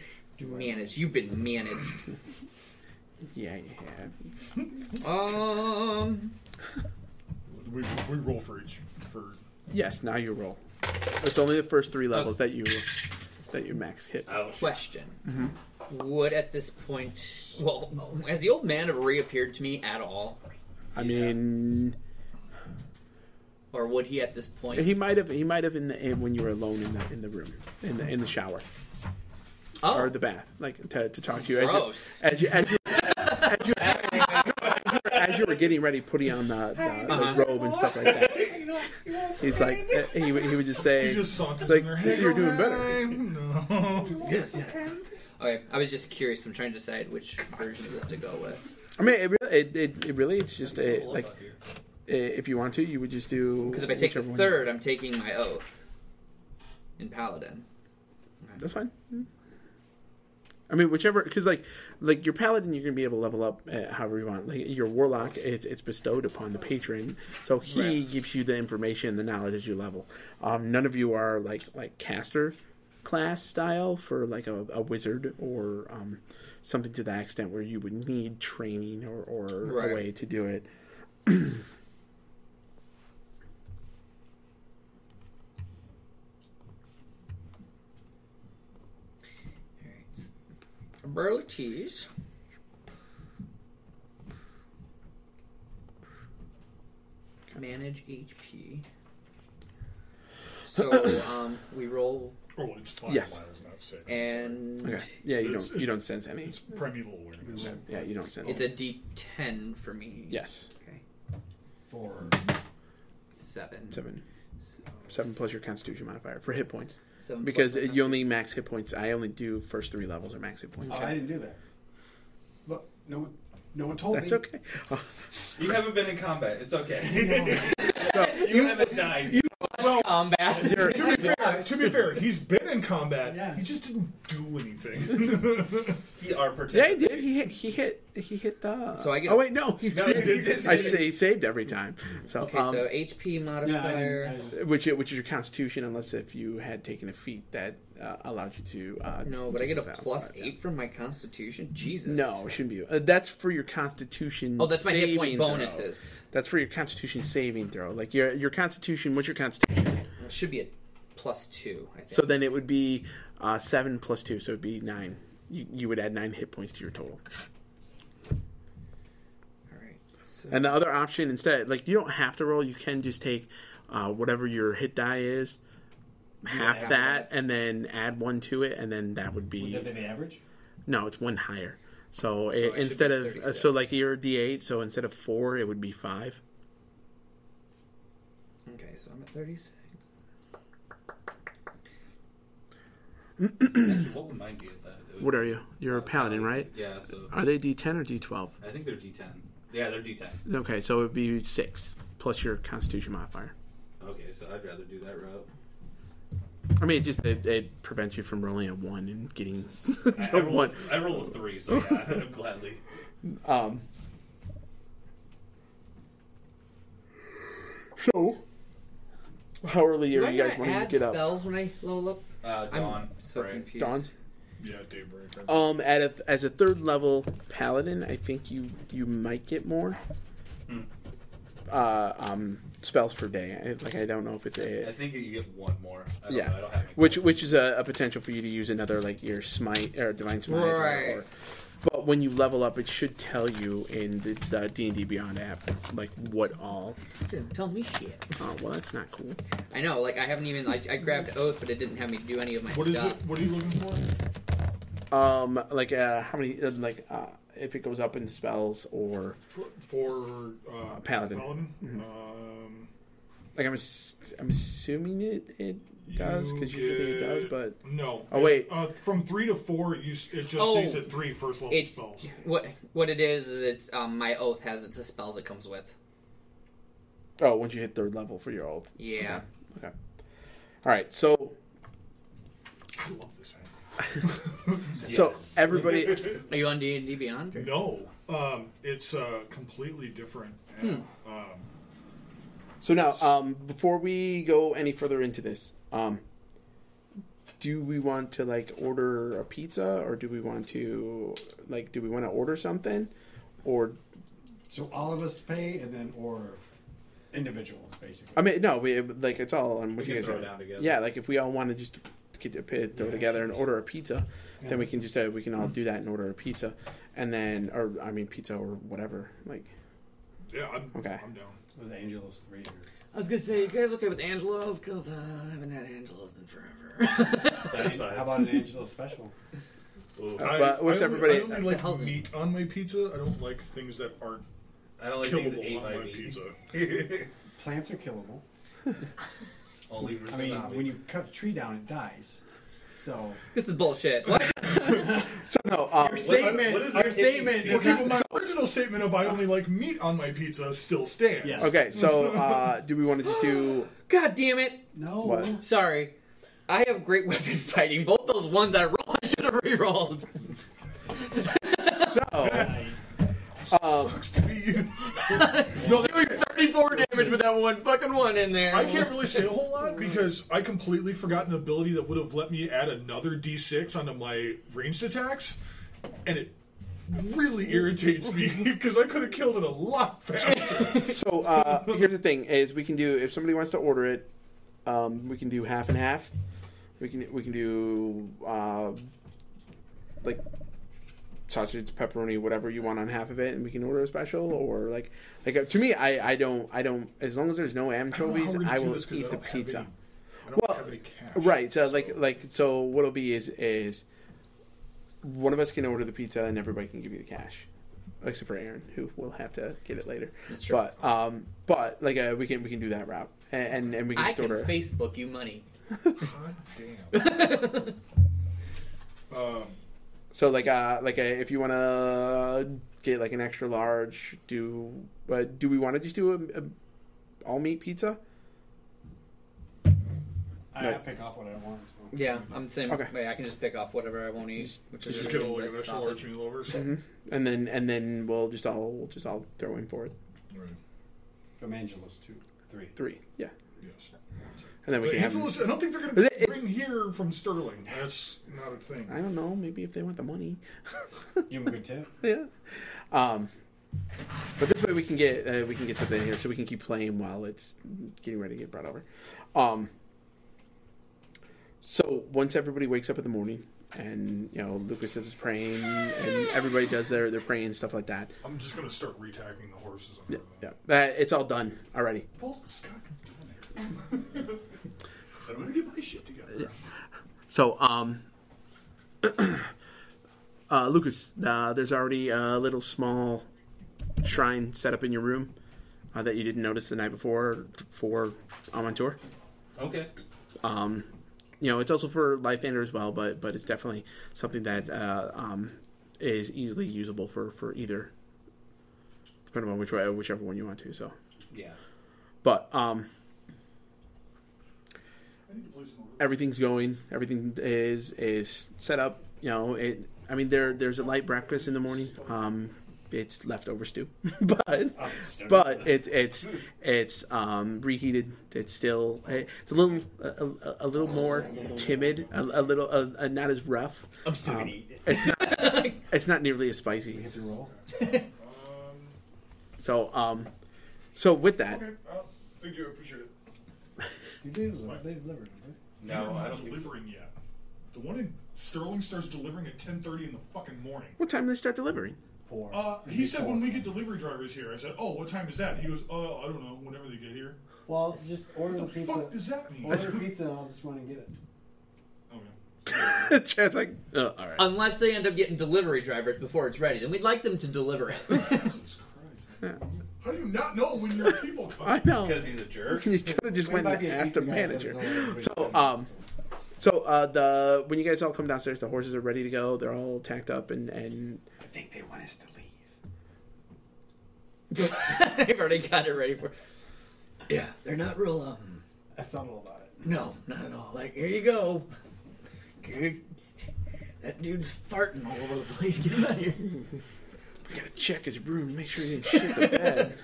Manage. You've been managed. Yeah, you have. Um. We, we roll for each for Yes, now you roll. It's only the first three levels that you that you max hit. Ouch. Question. Mm-hmm. Would at this point, well, has the old man ever reappeared to me at all, I mean, or would he at this point? he might have. He might have in, the, in when you were alone in the in the room in the in the shower oh, or the bath, like to, to talk to you. As you- gross. As you, as you, as you, as you were getting ready, putting on the, the, Uh-huh. the robe and stuff like that, he's like, uh, he, would- he would just say, just saunters like, in there. "Hey, you're doing better. No. Yes, yeah. Okay, I was just curious. I'm trying to decide which version of this to go with. I mean, it really, it, it, it really, it's just a, like, i- if you want to, you would just do. Because if I take the whichever one- third, I'm taking my oath in paladin. That's fine. I mean, whichever, because like, like your paladin, you're gonna be able to level up uh, however you want. Like your warlock, it's it's bestowed upon the patron, so he Right. gives you the information, the knowledge as you level. Um, none of you are like like caster class style for like a, a wizard or um, something to that extent where you would need training or, or Right. a way to do it. A burly cheese. Manage HP. So um, we roll Oh, it's five Yes. miles, not six. and Okay, yeah, you It's- don't you don't sense any. it's primeval awareness. Yeah, you don't sense. it's a D10 for me. yes, Okay. For Seven. seven. So, Seven plus your Constitution modifier for hit points. Seven Because plus you only max hit points. I only do first three levels are max hit points. oh, I didn't do that. Look, no one, no one told That's me. okay. Oh, You haven't been in combat. It's okay. so you haven't died. combat. To be fair, to be fair, he's been in combat. Yeah. He just didn't do anything. He are yeah, he did. He hit. He hit. He hit the. So I get- Oh wait, no, he No, he did. did this. I say he saved every time. So Okay, um, so HP Yeah, I modifier. didn't, I didn't. which which is your Constitution, unless if you had taken a feat that uh, allowed you to. Uh, no, but I do get a something else plus like that. eight from my Constitution. Jesus. No, it shouldn't be. Uh, that's for your Constitution. Oh, that's my hit point throw. bonuses. That's for your Constitution saving throw. Like your your Constitution. What's your Constitution? It should be a plus two. I think. So then it would be uh, seven plus two, so it'd be nine. You, you would add nine hit points to your total. All right. So, And the other option instead, like you don't have to roll. You can just take uh, whatever your hit die is, half half that, and then add one to it, and then that would Would be that be the average? no, it's one higher. So, it it, instead of uh, so like your D eight, so instead of four, it would be five. okay, so I'm at thirty-six. Actually, what would mine be at that? It would- What are you? You're a paladin, right? Yeah, so Are they D ten or D twelve? I think they're D10. Yeah, they're D10. Okay, so it would be six plus your Constitution modifier. Okay, so I'd rather do that route. I mean, it just it, it prevents you from rolling a one and getting I, I, to roll, one. I roll a three, so yeah, I'd gladly. Um. So, how early Do are I you guys gotta wanting to add get up? spells when I level up? Uh, I'm Dawn. So right. confused. Dawn. yeah, daybreak. Um, at a, as a third level paladin, I think you you might get more. Hmm. Uh, um, spells per day. I, like I don't know if it's I a think you get one more. I don't Yeah. I don't have which which is a, a potential for you to use another like your smite or divine smite. or- Right. Or, but when you level up, it should tell you in the, the D and D Beyond app like what all. Didn't tell me shit. Oh well, that's not cool. I know, like I haven't even. I, I grabbed oath, but it didn't have me do any of my What is stuff. it? What are you looking for? Um, like uh, how many? Uh, like uh, if it goes up in spells or For, for uh, Paladin. Paladin, um, like I'm ass- I'm assuming it it does you because usually it does, but no. Oh, wait. Uh, from three to four, you s- it just Oh. stays at three first level It's spells. what what it is. is It's um, my oath has the spells it comes with. oh, once you hit third level for your old. Yeah. Okay. All right. So I love this. Anime. so everybody. Are you on D and D Beyond? or- No, um, it's uh, completely different. And, Hmm. um, So now, um, before we go any further into this, um, do we want to like order a pizza, or do we want to like do we want to order something, or So all of us pay, and then or individuals basically. I mean no, we like it's all on what We you guys throw are. down together. Yeah, like if we all want to just get the pit throw together and order a pizza, then we can just uh, we can all do that and order a pizza, and then or I mean pizza or whatever. Like yeah, I'm, Okay. I'm down. With Angelo's three. Or, I was gonna say, you guys okay with Angelo's? Because uh, I haven't had Angelo's in forever. How about an Angelo special? I, But what's I everybody- Only, I only the like hell's it? meat on my pizza. I don't like things that aren't I don't like killable ate on my me. pizza. Plants are killable. Only I mean, zombies. when you cut a tree down, it dies. So this is bullshit. What? so no, um, your statement, what is your statement hippie is Okay, not. but my original statement of I only like meat on my pizza still stands. Yes. okay. So uh, do we want to just do? God damn it! No. What? Sorry, I have great weapon fighting. Both those ones I rolled, I should have re-rolled. So um, Sucks to be you. no, Doing 34 damage with that one fucking one in there. I can't really say a whole lot because I completely forgot an ability that would have let me add another d6 onto my ranged attacks, and it really irritates me because I could have killed it a lot faster. So uh, here's the thing: is we can do if somebody wants to order it, um, we can do half and half. We can we can do uh, like sausage, pepperoni, whatever you want on half of it, and we can order a special or like like uh, to me, I I don't I don't as long as there's no I don't know how anchovies, we're I will eat I the don't have pizza. any- I don't Well, have any cash. Right. So like like so what'll be is is one of us can order the pizza and everybody can give you the cash. Except for Aaron, who will have to get it later. That's true. But um, but like uh, we can we can do that route, and and, and we can I just can. Facebook you money. God damn. um, So like uh like uh, if you want to get like an extra large, do but do we want to just do a, a all meat pizza? I No. pick off what I want. So. Yeah, I'm the same Okay. way. I can just pick off whatever I won't eat, which is just usually get a, like an like extra sausage. large meal overs. Mm-hmm. And then and then we'll just all we'll just all throw in for it. Right. From Angelo's two, three. Three, yeah, Yes. And then we But can have. I don't think they're going to It- bring here from Sterling. That's not a thing. I don't know. Maybe if they want the money. Give him a good tip. yeah. Um, but this way we can get uh, we can get something in here, so we can keep playing while it's getting ready to get brought over. Um, so once everybody wakes up in the morning, and you know Lucas does his praying, and everybody does their their praying stuff like that. I'm just going to start retagging the horses. Yeah, yeah, that, it's all done already. Paul's I'm doing it. I'm going to get my shit together. So, um, uh, Lucas, uh, there's already a little small shrine set up in your room uh, that you didn't notice the night before for Amaunator. Okay. Um, you know, it's also for Lythander as well, but but it's definitely something that uh, um, is easily usable for for either, depending on which way, whichever one you want to. So, Yeah. but um, I need to place an order. Everything's going. Everything is is set up. You know, it. I mean, there there's a light breakfast in the morning. Um, it's leftover stew, but but it's it's it's um, reheated. It's still it's a little a, a, a little more timid, a, a little uh, not as rough. I'm still Um, gonna eat it. It's not it's not nearly as You spicy. hit the roll. Um, So um, so with that, okay, thank you. Appreciate it. You did. They delivered. Right? No, They're I not don't think so. delivering yet. The one in Sterling starts delivering at 10:30 in the fucking morning. what time do they start delivering? Four. Uh, he be said four. when we get delivery drivers here. I said, "Oh, what time is that?" He goes, "Uh, I don't know. Whenever they get here." Well, just order What the the pizza. fuck does that mean? Order pizza, and I'll just run and get it. Okay. Chad's like, oh, all right. Unless they end up getting delivery drivers before it's ready, then we'd like them to deliver it. Jesus Christ. How do you not know when your people come? I know. Because he's a jerk. You could have just went might and asked the pizza guy that manager. doesn't know what So, um, so uh, the when you guys all come downstairs, the horses are ready to go. They're all tacked up, and and I think they want us to leave. They've already got it ready for. Yeah, they're not real. Um, That's all about it. no, not at all. Like here you go. That dude's farting all over the place. Get him out of here. we gotta check his room to make sure he didn't shit the bed.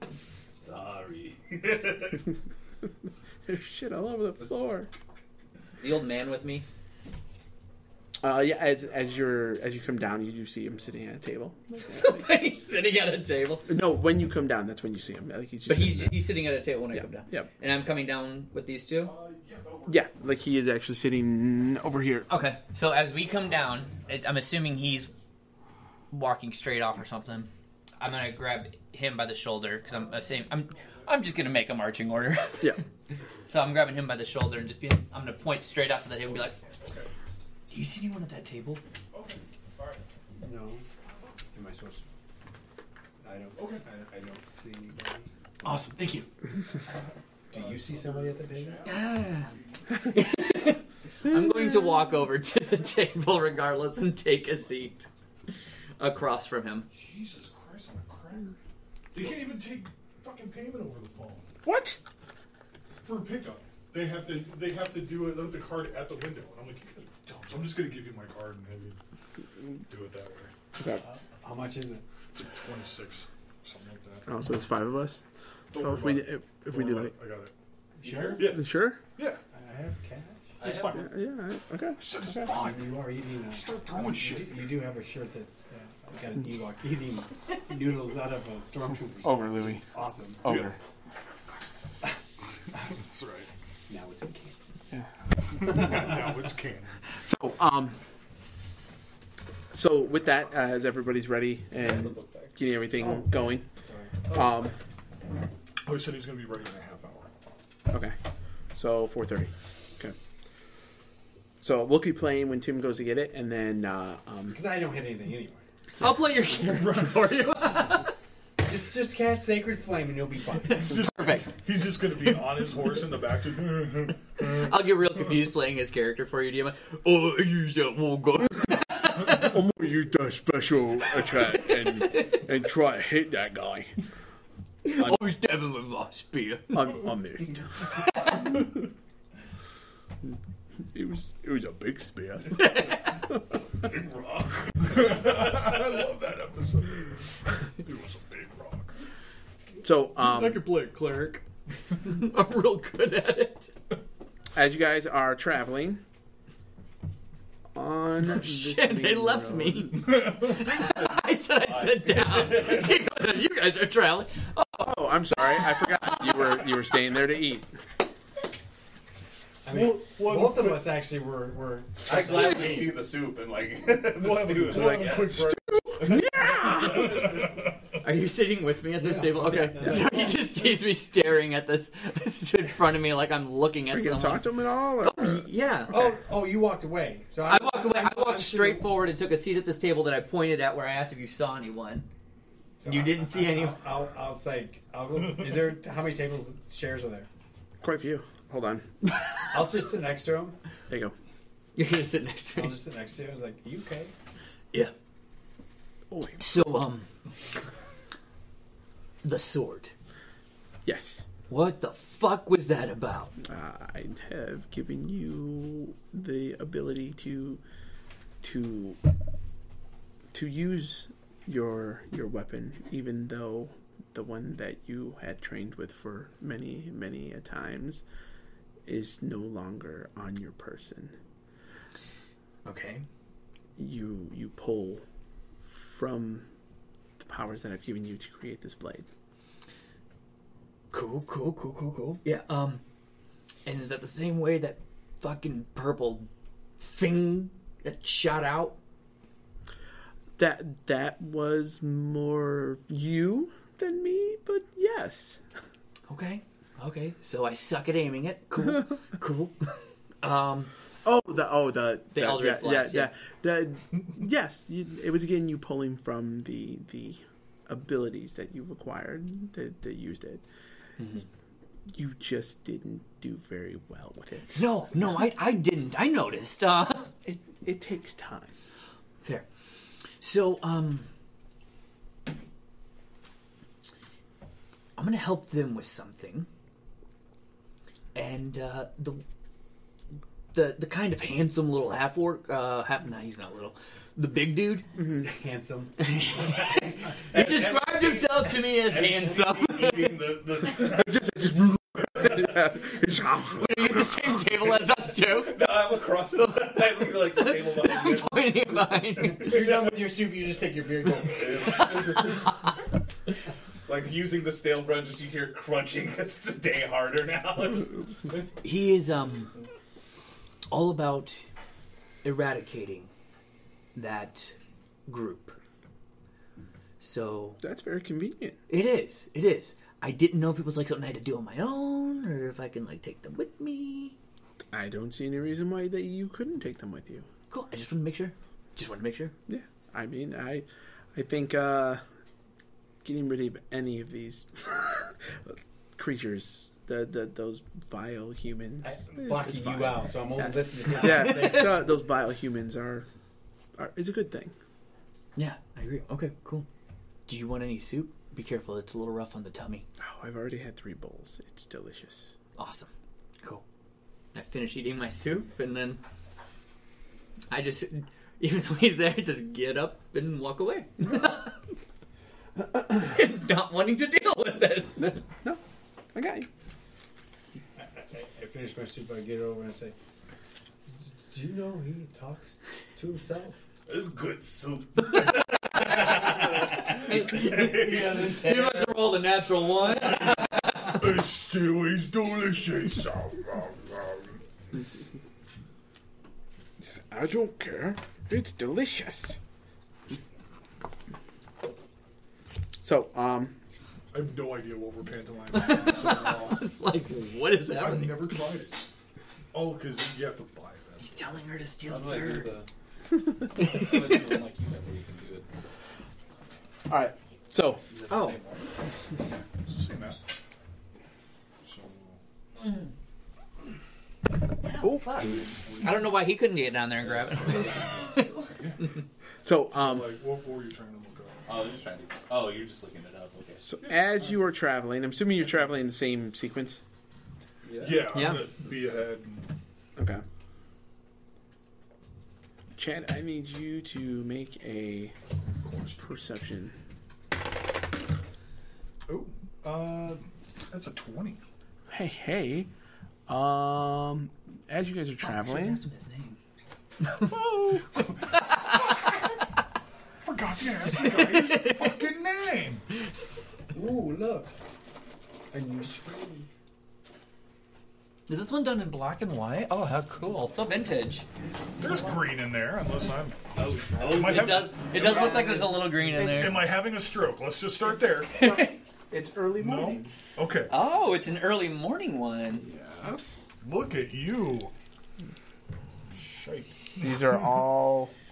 Sorry. There's shit all over the floor. Is the old man with me? Uh, yeah, as, as you're as you come down, you do see him sitting at a table. he's sitting at a table. No, when you come down, that's when you see him. Like he's just But he's sitting he's sitting at a table when I come down. yep. And I'm coming down with these two. Uh, yeah, that'll work. there. yeah, like he is actually sitting over here. Okay. So as we come down, it's, I'm assuming he's walking straight off or something. I'm gonna grab him by the shoulder because I'm assuming I'm I'm just gonna make a marching order. Yeah, so I'm grabbing him by the shoulder and just be I'm gonna point straight out to the table and be like, "Do you see anyone at that table?" Okay. All right. No. Am I supposed to? I don't. Okay. I, I don't see anybody. Awesome. Thank you. Do you see somebody at the table? Yeah. I'm going to walk over to the table regardless and take a seat across from him. Jesus Christ, I'm a cracker. They can't even take fucking payment over the phone what? for a pickup. They have to. They have to do it with the card at the window. And I'm like, you guys are dumb. So I'm just gonna give you my card and have you do it that way. Okay. How much is it? It's like 26, something like that. Oh, so it's five of us. Don't So worry if we about it. if, if Don't we do worry like about it. I got it. Sure. Yeah. sure, Yeah. I have cash. It's fine. yeah, yeah, okay. It's Okay. fine. You are eating. A, Start throwing shit. You, you do have a shirt that's uh, got an Ewok eating noodles out of a stormtrooper. Over, Louis. Awesome. Over. That's right. Now it's in can. now it's canon. So, um, so with that, uh, as everybody's ready and getting everything going, um, Oh, he said he's gonna be ready in a half hour. okay, so four thirty, okay. So we'll keep playing when Tim goes to get it, and then uh, um, Because I don't hit anything anyway. I'll play your character for you. Just, just cast Sacred Flame and you'll be fine. He's just, Perfect. He's just gonna be on his horse in the back. To, I'll get real confused playing his character for you, DM. Oh, I use that one guy. I'm gonna use that special attack and and try to hit that guy. I stab him with my spear. I, I missed. it was it was a big spear. Big rock. I love that episode. It was a big rock. So um, I could play a cleric. I'm real good at it. as you guys are traveling on this Shit, they left road- me. I said I sit down. He goes, you guys are traveling. Oh, I'm sorry, I forgot you were you were staying there to eat. I mean, We'll- both of us actually were. were I gladly see the soup and like the We'll have a, stew we'll like, have a yeah. quick. Are you sitting with me at this table? Okay. Yeah. So he just sees me staring at this in front of me like I'm looking at Are you gonna someone. talk to him at all? or- Oh, yeah. Oh, oh, you walked away. So I walked away. I I'm- walked I'm straight sitting- forward and took a seat at this table that I pointed at where I asked if you saw anyone. so You I- didn't see I- any- I'll, I'll, I'll say. I'll. Is there how many tables chairs are there? Quite a few. Hold on. I'll just sit next to him. There you go. You're gonna sit next to I'll me. just sit next to him. I was like, "You okay?" Yeah. Oh, So um, the sword. yes. What the fuck was that about? I have given you the ability to to to use your your weapon, even though the one that you had trained with for many many a times is no longer on your person. Okay. You you pull from the powers that I've given you to create this blade. Cool, cool, cool, cool, cool. Yeah, um, and is that the same way that fucking purple thing that shot out? That that was more you than me, but yes. Okay, okay. So I suck at aiming it. Cool, cool. Um, Oh, the oh the The Eldritch yeah, Blast, yeah, yeah. The, yes, you, it was again you pulling from the the abilities that you've acquired that, that used it. Mm-hmm. You just didn't do very well with it. No, no, I, I didn't. I noticed. Uh, It it takes time. fair. So, um, I'm gonna help them with something, and uh, the the the kind of handsome little half orc. Uh, half, no, he's not little. The big dude. Handsome. He describes himself to me as handsome. Eating the, the, We're at the same table as us too. No, I'm across the I look like the table behind me. Pointing behind. You're done with your soup. You just take your beer. Go. Like using the stale bread, just you hear crunching because it's a day harder now. He is um all about eradicating that group. So That's very convenient. it is. It is. I didn't know if it was like something I had to do on my own, or if I can like take them with me. I don't see any reason why that you couldn't take them with you. Cool. I just want to make sure. Just want to make sure. Yeah, I mean, I, I think uh, getting rid of any of these creatures, the, the those vile humans, is- Blocking is you out, so I'm only Yeah. listening. to Yeah, so those vile humans are, are is a good thing. Yeah, I agree. Okay, cool. Do you want any soup? Be careful. It's a little rough on the tummy. Oh, I've already had three bowls. It's delicious. Awesome. Cool. I finish eating my soup and then I just, even though he's there, just get up and walk away. Not wanting to deal with this. No, I got you. I, I finish my soup. I get over and say, "Do you know he talks to himself?" It's good soup. You must have rolled a natural one. it's still is delicious. I don't care. It's delicious. So, um, I have no idea what we're pantomiming. So lost. It's like, what is I've happening? never tried it. Oh, because you have to buy them. He's telling her to steal How do I do third. the? How do I do the one like you did, where you can do it? all right. So, Is it the Oh. same one? It's the same map. So, I don't know why he couldn't get down there and grab it. so, um, like, what, what were you trying to look up? Oh, I was just trying to. Oh, you're just looking it up. Okay. so as you are traveling, I'm assuming you're traveling in the same sequence. Yeah, I'm Yeah. gonna be ahead. And, Okay. Chad, I need you to make a perception. oh, uh, that's a twenty. Hey, hey. Um, as you guys are traveling, his name. Forgot to ask the guy's fucking name. Ooh, look, a new screen. Is this one done in black and white? Oh, how cool! So vintage. There's green in there, unless I'm. Oh, oh Am I, It hav- does. It does look like there's a little green in there. am I having a stroke? Let's just start there. it's early morning. No. morning. Okay. Oh, it's an early morning one. Yes. Look at you. Shite. These are all.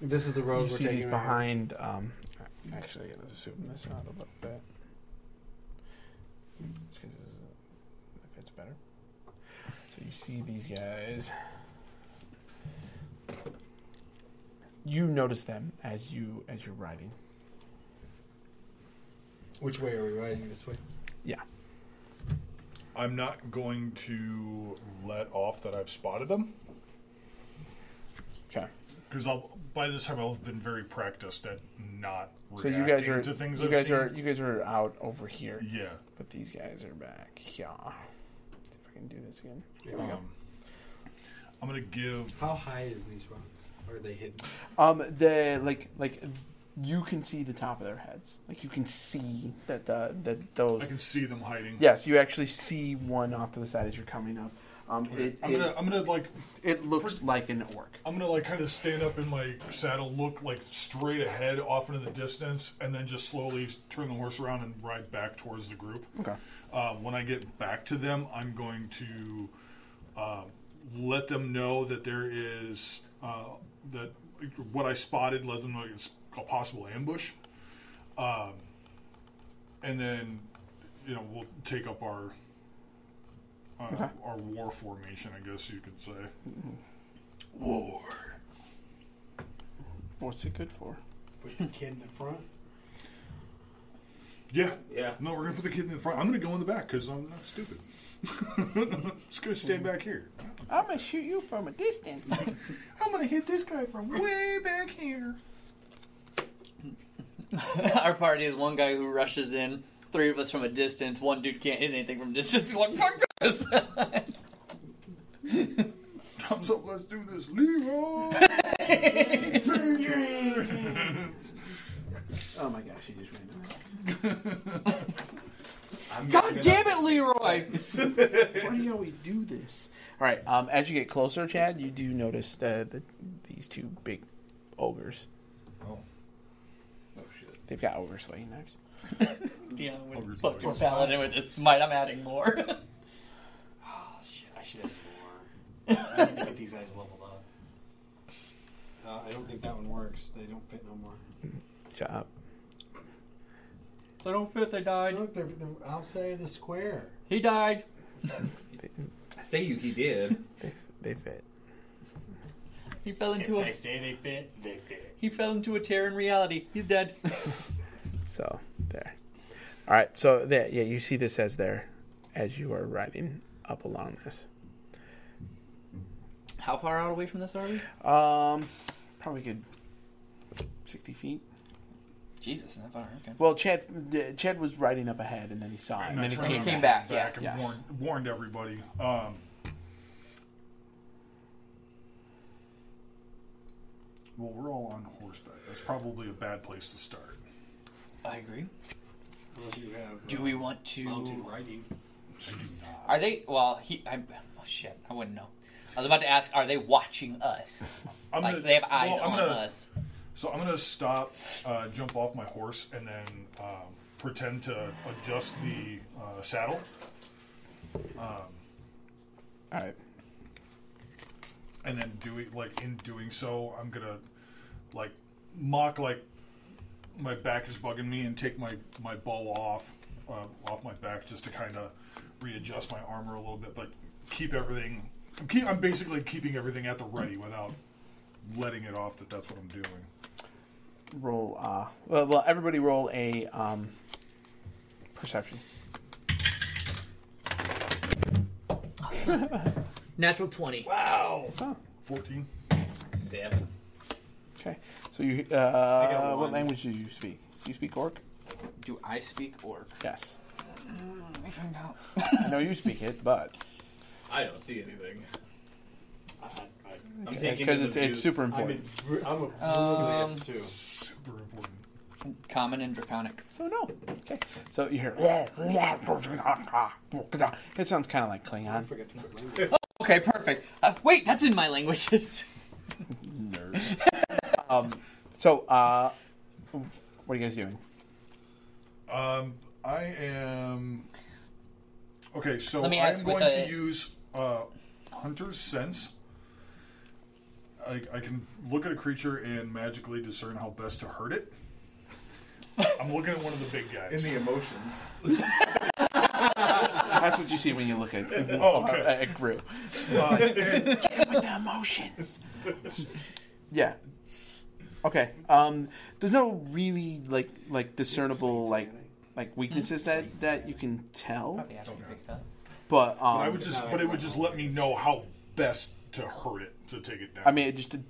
This is the road You we're see taking. these right behind. Um, actually, I gotta zoom this out a little bit. Just 'cause this is a- better. So you see these guys. You notice them as you as you're riding. Which way are we riding? This way. Yeah. I'm not going to let off that I've spotted them Okay. because by this time I'll have been very practiced at not So reacting you guys are to things you I've guys seen. are you guys are out over here, yeah. but these guys are back. Yeah. See if I can do this again. There we go. Um, I'm gonna give. How high is these rocks? Are they hidden? Um, the like like you can see the top of their heads. Like you can see that the that those. I can see them hiding. Yes, you actually see one off to the side as you're coming up. Um, it, I'm it, gonna. I'm gonna like. it looks like an orc. I'm gonna like kind of stand up in my saddle, look like straight ahead, off into the distance, and then just slowly turn the horse around and ride back towards the group. Okay. Uh, when I get back to them, I'm going to uh, let them know that there is uh, that what I spotted. Let them know it's a possible ambush, um, and then you know we'll take up our uh, our war formation. I guess you could say. War. What's it good for? Put the kid in the front. Yeah. Yeah. No, we're gonna put the kid in the front. I'm gonna go in the back because I'm not stupid. I'm just gonna stand back here. I'm gonna shoot you from a distance. I'm gonna hit this guy from way back here. Our party is one guy who rushes in, three of us from a distance. One dude can't hit anything from distance. He's like, fuck this! Thumbs up, let's do this, Leroy. oh my gosh, he just ran away. God damn it, Leroy! Why do you always do this? All right. Um, as you get closer, Chad, you do notice the, the these two big ogres. Oh Oh, shit. They've got ogre slaying knives. Dion with Ogre's fucking paladin with his smite. I'm adding more. Shit! I should have more. I need to get these guys leveled up. Uh, I don't think that one works. They don't fit no more. Shut up. they don't fit. They died. Look, they're, they're outside of the square. He died. I say you he did. They, they fit. He fell into they a. say they fit, they fit. He fell into a tear in reality. He's dead. So there. All right. So there, yeah, you see this as there, as you are riding up along this. How far out away from this are we? Um, probably good sixty feet. Jesus, not far. Okay. Well, Chad, Chad was riding up ahead, and then he saw it, and I then he came came back. back, yeah. and Yes. warned, warned everybody. Um, well, we're all on horseback. That's probably a bad place to start. I agree. Unless you have Do uh, we want to? mounted riding. I do not. Are they? Well, he. I. Oh, shit, I wouldn't know. I was about to ask. Are they watching us? I'm Like gonna- they have eyes well, I'm on gonna- us? So I'm gonna stop, uh, jump off my horse, and then um, pretend to adjust the uh, saddle. All right. and then doing like in doing so i'm gonna like mock like my back is bugging me and take my my bow off uh, off my back just to kind of readjust my armor a little bit but keep everything I'm, keep, I'm basically keeping everything at the ready without letting it off that that's what i'm doing Roll. Uh, well, well, everybody roll a um, perception. Natural twenty. Wow. 14 Seven. Okay. So you. Uh, what language do you speak? Do you speak Orc? Do I speak orc? Yes. Let me find out. I know you speak it, but I don't see anything. I, I, I'm taking because it's it's views. super I'm, important. in, I'm a Um, too. super important Common and draconic. So no. Okay. So you hear. It sounds kind of like Klingon. forgot to put language. Okay, perfect. Uh, wait, that's in my languages. Nerd. um. So, uh, what are you guys doing? Um, I am. Okay, so Let me I'm with going a- to use uh, Hunter's Sense. I, I can look at a creature and magically discern how best to hurt it. I'm looking at one of the big guys. In the emotions. That's what you see when you look at Oh, okay. at, at Gru. Uh, and with the emotions. yeah. Okay. Um. There's no really like like discernible like like weaknesses that that you can tell, Probably have to be picked up. but um. I would just, but it would just let me know how best to hurt it to take it down. I mean, it just a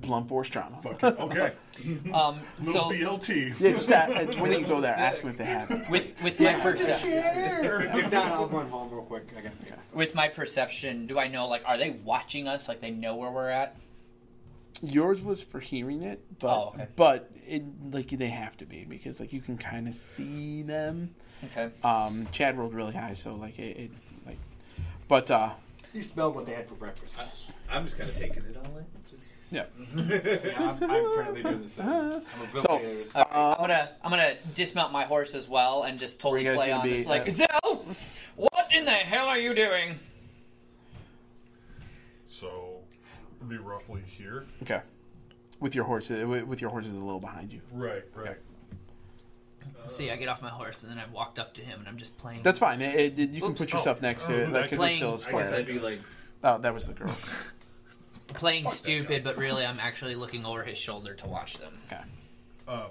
blunt force trauma. Fuck it. Okay, Um, little so BLT. Yeah, just that, uh, when you go there, ask them if they have it. with with my perception, if not, I'll run home real quick. I got with my perception, do I know like are they watching us? Like they know where we're at? Yours was for hearing it, but Oh, okay. but it like they have to be because like you can kind of see them. Okay. Um, Chad rolled really high, so like it, it like, but uh, You smelled what they had for breakfast. I'm just kind of taking it all in. Just... yeah. yeah, I'm, I'm currently doing the same. I'm a So, vampire. All right, I'm gonna I'm gonna dismount my horse as well and just totally Were you guys play on be, this. Like uh, Xel, what in the hell are you doing? So it'd be roughly here. Okay. With your horses, with with your horses a little behind you. Right, right. See, I get off my horse and then I've walked up to him and I'm just playing. That's fine. It, it- you can Oops. put yourself Oh. next to it, like, 'cause it's playing- still a I guess square. I'd be like, Oh, that was the girl. playing stupid, but really I'm actually looking over his shoulder to watch them. Okay. Um,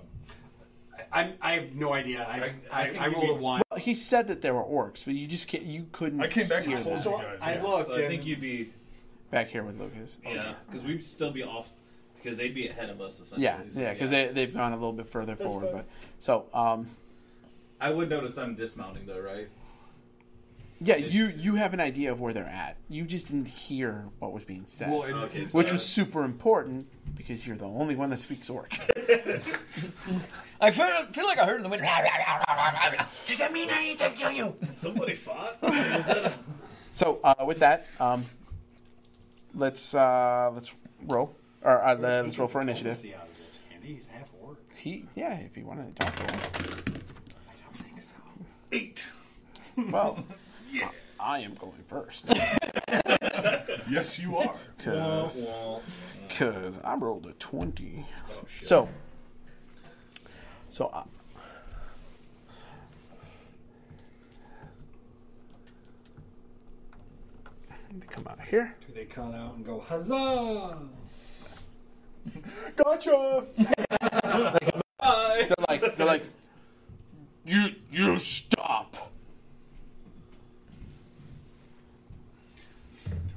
I, I have no idea. I, I- I, I I, think you'd rolled a one. Well, he said that there were orcs, but you just can't. You couldn't. I came back and hear told you guys. I yeah. look. so I think you'd be, back here with Lucas. yeah, because we'd still be off, because they'd be ahead of us essentially. Yeah, so, yeah, because they they've gone a little bit further forward. But so, um, I would notice I'm dismounting though, right? yeah, you you have an idea of where they're at. You just didn't hear what was being said, Well, and, Okay, so which was super important because you're the only one that speaks orc. I feel, feel like I heard in the wind. Does that mean I need to kill you? somebody fought. Is that a- so uh, with that, um, let's uh, let's roll or uh, let's roll for initiative. See out of this. Andy, he's half orc. He yeah, if you wanted to talk to him. I don't think so. eight. Well, yeah. I am going first Yes, you are. because because I rolled a twenty. so so. Uh, they come out here. Do they cut out and go huzzah? Gotcha. they're like they're like you you stop.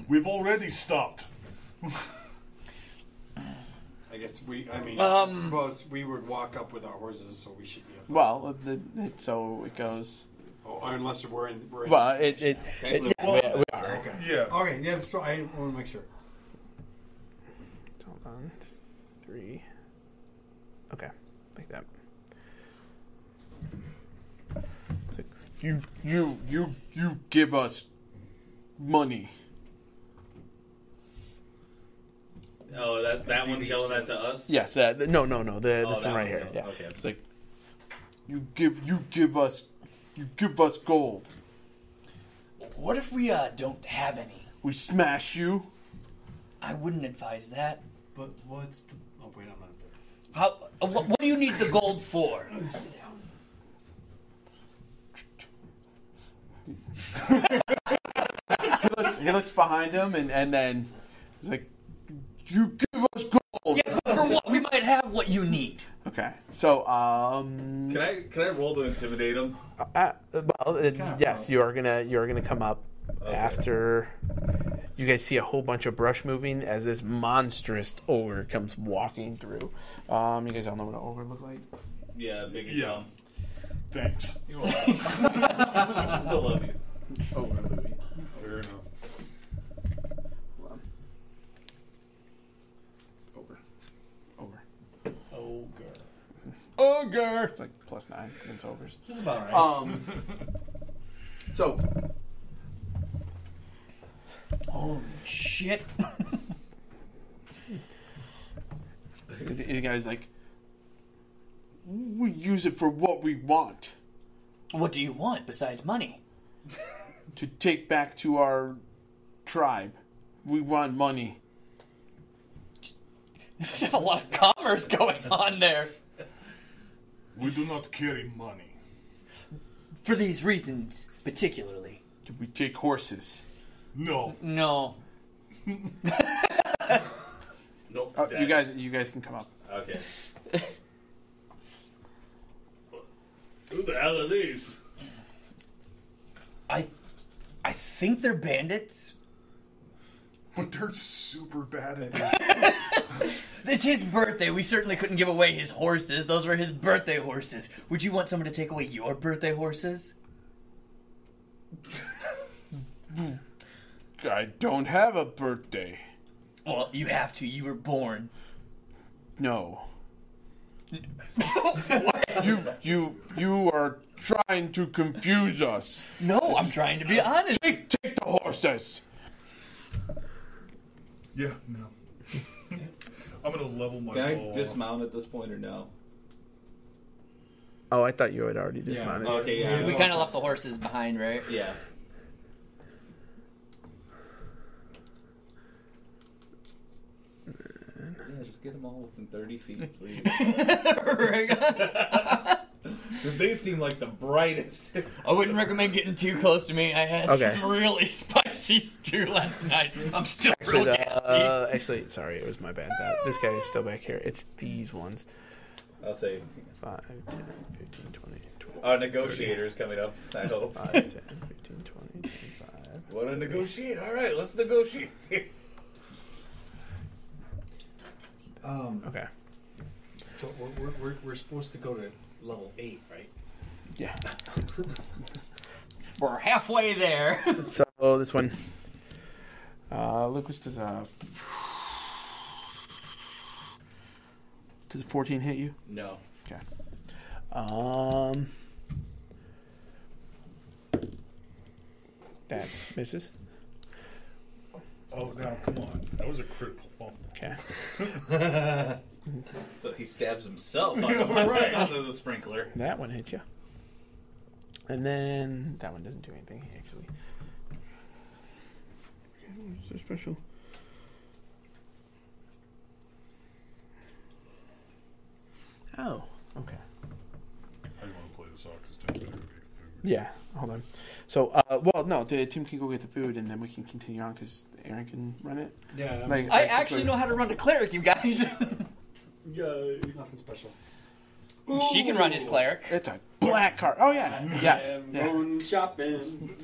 We've already stopped. I guess we. I mean, Um, I suppose we would walk up with our horses, so we should be. Up. Well, the, it, so it goes. Oh, unless we're in. We're in Well, it it, it Technically, yeah, we, we are. Okay. Yeah. Okay. Yeah. So I want to make sure. Hold on. Three. Okay. Like that. You you you you give us money. oh, that that one's yelling that to us. Yes, uh, th- no, no, no. The, Oh, this that one right one's here. yellow. Yeah. Okay. It's like you give you give us you give us gold. What if we uh, don't have any? We smash you. I wouldn't advise that. But what's the? Oh wait, I'm not there. How? Uh, what, what do you need the gold for? He looks, he looks behind him and and then he's like, "You give us gold." Yes, but for what? We might have what you need. Okay. So um. Can I can I roll to intimidate him? Uh, well, uh, yes, you're gonna you're gonna come up after you guys see a whole bunch of brush moving as this monstrous ogre comes walking through. Um, you guys all know what an ogre look like. Yeah, big and Yeah. dumb. Thanks. You're welcome. I still love you. Ogre movie. Fair enough. Ogre. Ogre. Ogre. Ogre. It's like plus nine against ogres. is about right. Um. So Holy shit! the the guy's like, we use it for what we want what do you want besides money? to take back to our tribe. We want money. There's a lot of commerce going on there. We do not carry money. For these reasons, particularly. Do we take horses. No. No. Nope. Uh, you guys, you guys can come up. Okay. Who the hell are these? I, I think they're bandits. But they're super bad at this. It's his birthday. We certainly couldn't give away his horses. Those were his birthday horses. Would you want someone to take away your birthday horses? I don't have a birthday. Well, you have to. You were born. No. you, you, you are trying to confuse us. No, I'm trying to be honest. Take, take the horses. yeah, no. I'm gonna level my. Can I dismount off. at this point or no? Oh, I thought you had already dismounted. Yeah. Okay, yeah. We, kind of left the horses behind, right? Yeah. Yeah, just get them all within 30 feet, please. I Because they seem like the brightest. I wouldn't recommend getting too close to me. I had Okay. some really spicy stew last night. I'm still Actually, real the, gassy. uh, actually, sorry, it was my bad. That, this guy is still back here. It's these ones. I'll say 5, 10, 15, 20, 20. our negotiator's coming up. I hope. 5, 10, 15, 20, 25. Want to negotiate? All right, let's negotiate. Um, Okay. so we're, we're, we're, we're supposed to go to level eight, right? Yeah. We're halfway there. So this one, uh, Lucas does a. Does 14 hit you? no. Okay. Um. That misses. Oh, now come on. That was a critical fumble. Okay. So he stabs himself on the, Right. under the sprinkler. That one hits you. And then that one doesn't do anything, actually. Okay, what's their special? Oh, okay. I want to play this out because Tim's going to go get food. Yeah, hold on. So, uh, well, no, the team can go get the food, and then we can continue on because Aaron can run it. Yeah, I'm- Like- I like- actually know how to run a cleric, you guys. nothing special. she can run his cleric. It's a black card. Oh yeah, yes. I'm Yeah. going shopping.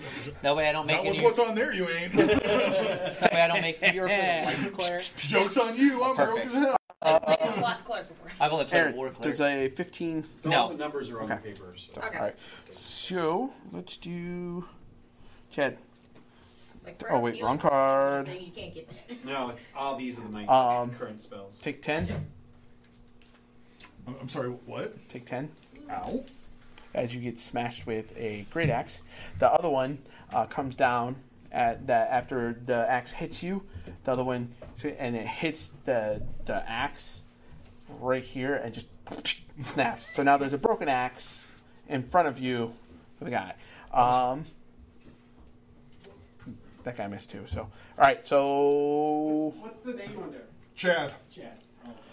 That way I don't make Not with any. what's on there, you ain't. That way I don't make your like cleric. Joke's on you. I'm broke Perfect. as hell. I've lots of clothes before. I've only played Aaron, war cleric. does a fifteen? So No. all the numbers are on Okay. the paper. So. Okay. All right. So let's do. Chad. Like, Oh wait, wrong card. You can't get that. No, it's all these are the my Um, current spells. Take ten. I'm I'm sorry, what? Take ten. Ow. As you get smashed with a great axe. The other one uh, comes down at that after the axe hits you. The other one and it hits the the axe right here and just snaps. So now there's a broken axe in front of you for the guy. Um, that guy missed too. So all right. So What's the name on there? Chad. Chad.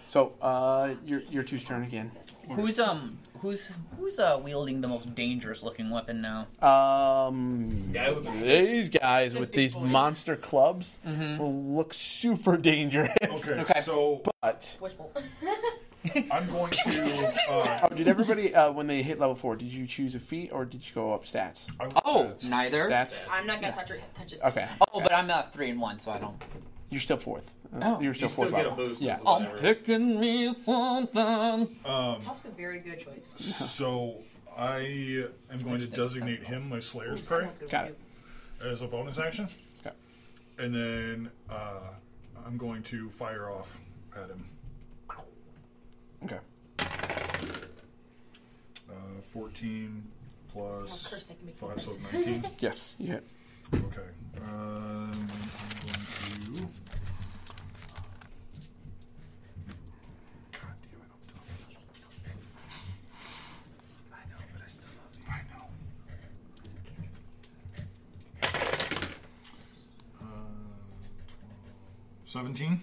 So uh, your your two's turn again. Who's um who's who's uh wielding the most dangerous looking weapon now? Um, Guy these guys with these boys. monster clubs look super dangerous. Okay, Okay. so But I'm going to. Uh, oh, did everybody uh, when they hit level four? Did you choose a feat or did you go up stats? I will Oh, stats. neither. Stats. I'm not gonna touch her. Touch his. Okay. Oh, but I'm not three and one, so I don't. You're still fourth. Oh. You're still You still fourth get a boost. Yeah. I'm whatever. picking me something. Um, Tough's a very good choice. so I am going to designate him my Slayer's Prey Got it. as a bonus action. Okay. And then uh, I'm going to fire off at him. Okay. Uh, 14 plus Someone cursed, they can make 5, so difference. 19. Yes, you hit. Okay. Um, I'm going to. God damn it, I'm done. I know, but I still love you. I know. Uh, 17?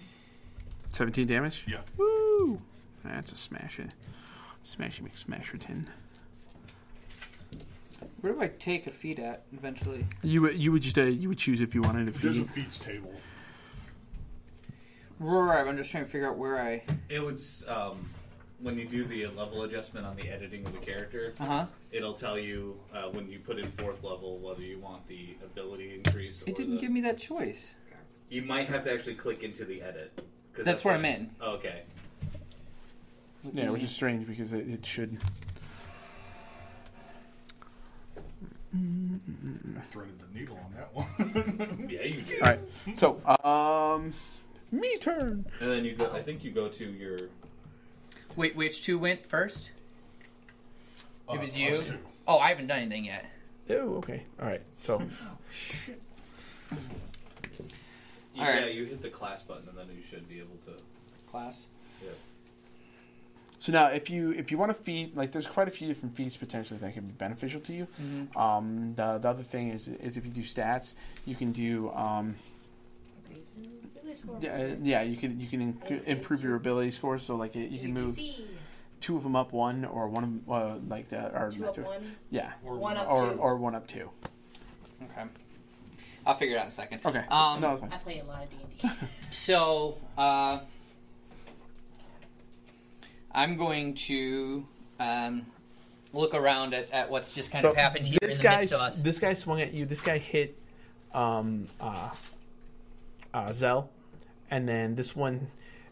Seventeen damage. Yeah. Woo! That's a smash. It. Smashy McSmasherton. Where do I take a feat at eventually? You would you would just uh, you would choose if you wanted to There's a feat. feats table. Right, I'm just trying to figure out where I. It would um, when you do the level adjustment on the editing of the character, Uh huh. it'll tell you uh, when you put in fourth level whether you want the ability increase. It or didn't the, give me that choice. You might have to actually click into the edit. 'cause That's where what- I'm in. Okay. Yeah, which is strange because it, it should. I threaded the needle on that one. Yeah, you did. All right. So um, me turn. And then you go. I think you go to your. Wait, which two went first? It was Uh, you. two. Oh, I haven't done anything yet. Oh, okay. All right. So You, All right. Yeah, you hit the class button, and then you should be able to. Class. Yeah. So now, if you if you want to feed, like, there's quite a few different feats potentially that can be beneficial to you. Um, the the other thing is is if you do stats, you can do um, Ability. Yeah, uh, yeah, you can you can inc- improve your ability scores. So like you can move two of them up one, or one of 'em, uh, like the or Two not up two- one. yeah, One up or two. or one up two. Okay. I'll figure it out in a second. Okay, Um, no, it's fine. I play a lot of D&D. So, uh, I'm going to um, look around at, at what's just kind So of happened here in this the guy midst of us. this guy swung at you. This guy hit um, uh, uh, Xel, and then this one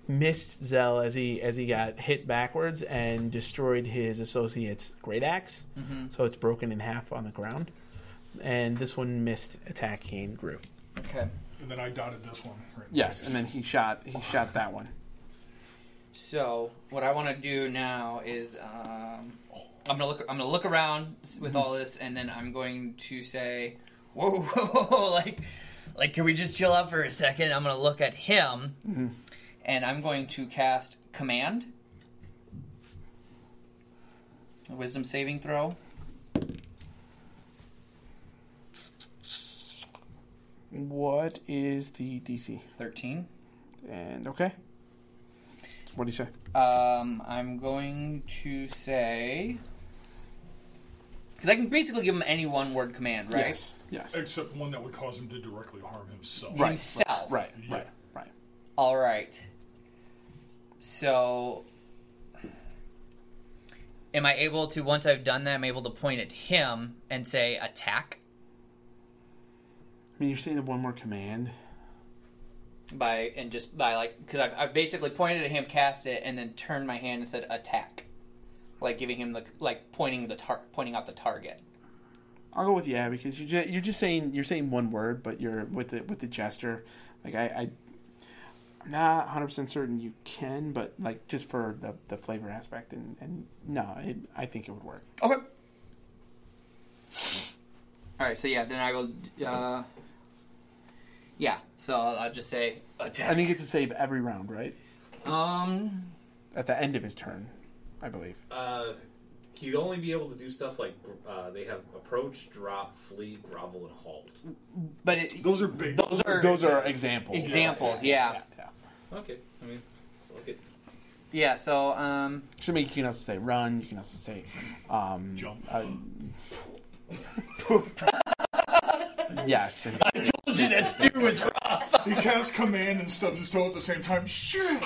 missed Xel as he as he got hit backwards and destroyed his associate's great axe. Mhm. So it's broken in half on the ground. And this one missed attacking Gru. Okay. And then I dotted this one. Right Yes, and then he shot he shot that one. So, what I want to do now is um, I'm gonna look. I'm gonna look around with all this, and then I'm going to say, "Whoa, whoa, whoa, whoa, like, like, can we just chill out for a second? I'm gonna look at him, and I'm going to cast command, a wisdom saving throw. What is the DC? Thirteen. And okay. What do you say? Um, I'm going to say because I can basically give him any one word command, right? Yes. Yes. Except one that would cause him to directly harm himself. Right. Himself. Right. Yeah. Right. Right. All right. So, am I able to once I've done that, I'm able to point at him and say attack I mean, you're saying the one more command. by and just by like because I've, I've basically pointed at him, cast it, and then turned my hand and said attack, like giving him the like pointing the tar- pointing out the target. I'll go with yeah because you're just, you're just saying you're saying one word, but you're with the with the gesture. Like I, I I'm not 100 percent certain you can, but like just for the the flavor aspect and and no, it, I think it would work. Okay. All right. So yeah, then I will. Uh, yeah. So I'll, I'll just say attack. And he gets to save every round, right? um. At the end of his turn, I believe. Uh, he'd only be able to do stuff like uh, they have approach, drop, flee, grovel, and halt. But it, Those are big. those are Those are examples. examples. Yeah. yeah. Okay, I mean, look at Yeah. So um. So I mean, you can also say run. You can also say um, Jump. Uh, yes. I told you that stew was rough. He casts command and stubs his toe at the same time. Shit!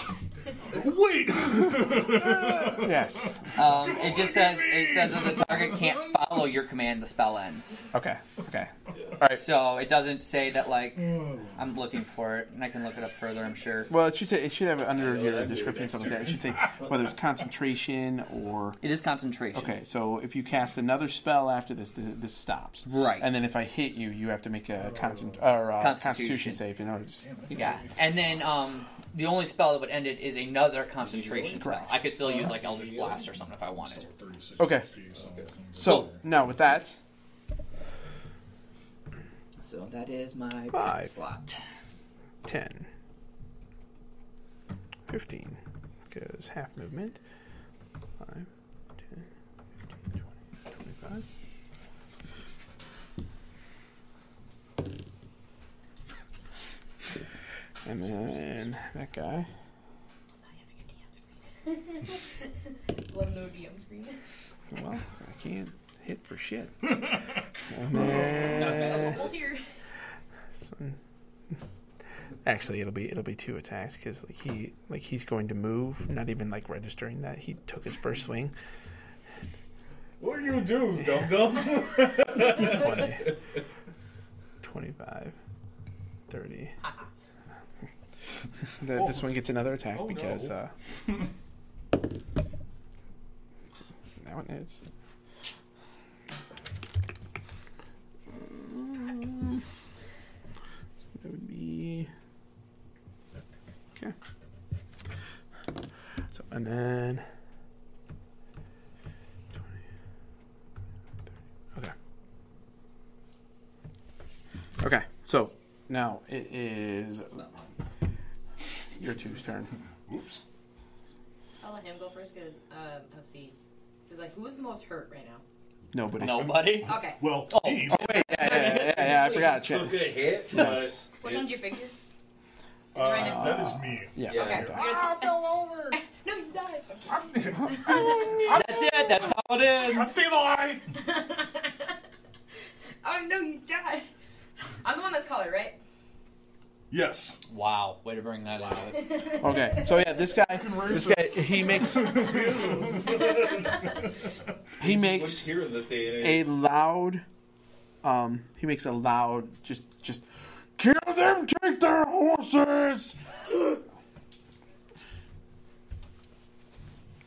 Wait! yes. Um, it just says it says that the target can't follow your command. The spell ends. Okay. Okay. All right. So it doesn't say that like I'm looking for it, and I can look it up further. I'm sure Well, it should say it should have under your description next something like that. It should say whether it's concentration or it is concentration. okay. So if you cast another spell after this, this, this stops. Right. And then if I hit you, you have to make a concent- or uh, Constitution. constitution save. You know. Just, Yeah, and then um, the only spell that would end it is another concentration spell. Correct. I could still use like Eldritch Blast or something if I wanted. Okay. So now with that, So that is my Five. slot. 10, 15 goes half movement. 5, 10, 15, 20, 25. And then that guy. Well, no DM screen. Well, I can't hit for shit. And then, Football's here. this Actually, it'll be it'll be two attacks because like he like he's going to move, not even like registering that he took his first swing. what do you do, dum dum? 20, 25, 30. The, this one gets another attack Oh, because no. uh, that one is. So that would be okay. So and then 20, 30. Okay. Okay. So now it is your two's turn. Oops. I'll let him go first because um, let's see. Because like, who's the most hurt right now? Nobody. Nobody. Okay. Well, Oh, he's Yeah, yeah, yeah, yeah, I forgot. Took Shit. a hit, Yes. Which one's your figure? Is it right next to That is me. Yeah. Yeah. Okay. okay. Ah, I fell over. No, you died. That's it. That's how it is. I see the light. oh no, you died. I'm the one that's colored, right? Yes. Wow, way to bring that out. Okay. So yeah, this guy, this guy, he makes he makes here in this day and a loud, um, he makes a loud, just just kill them, take their horses.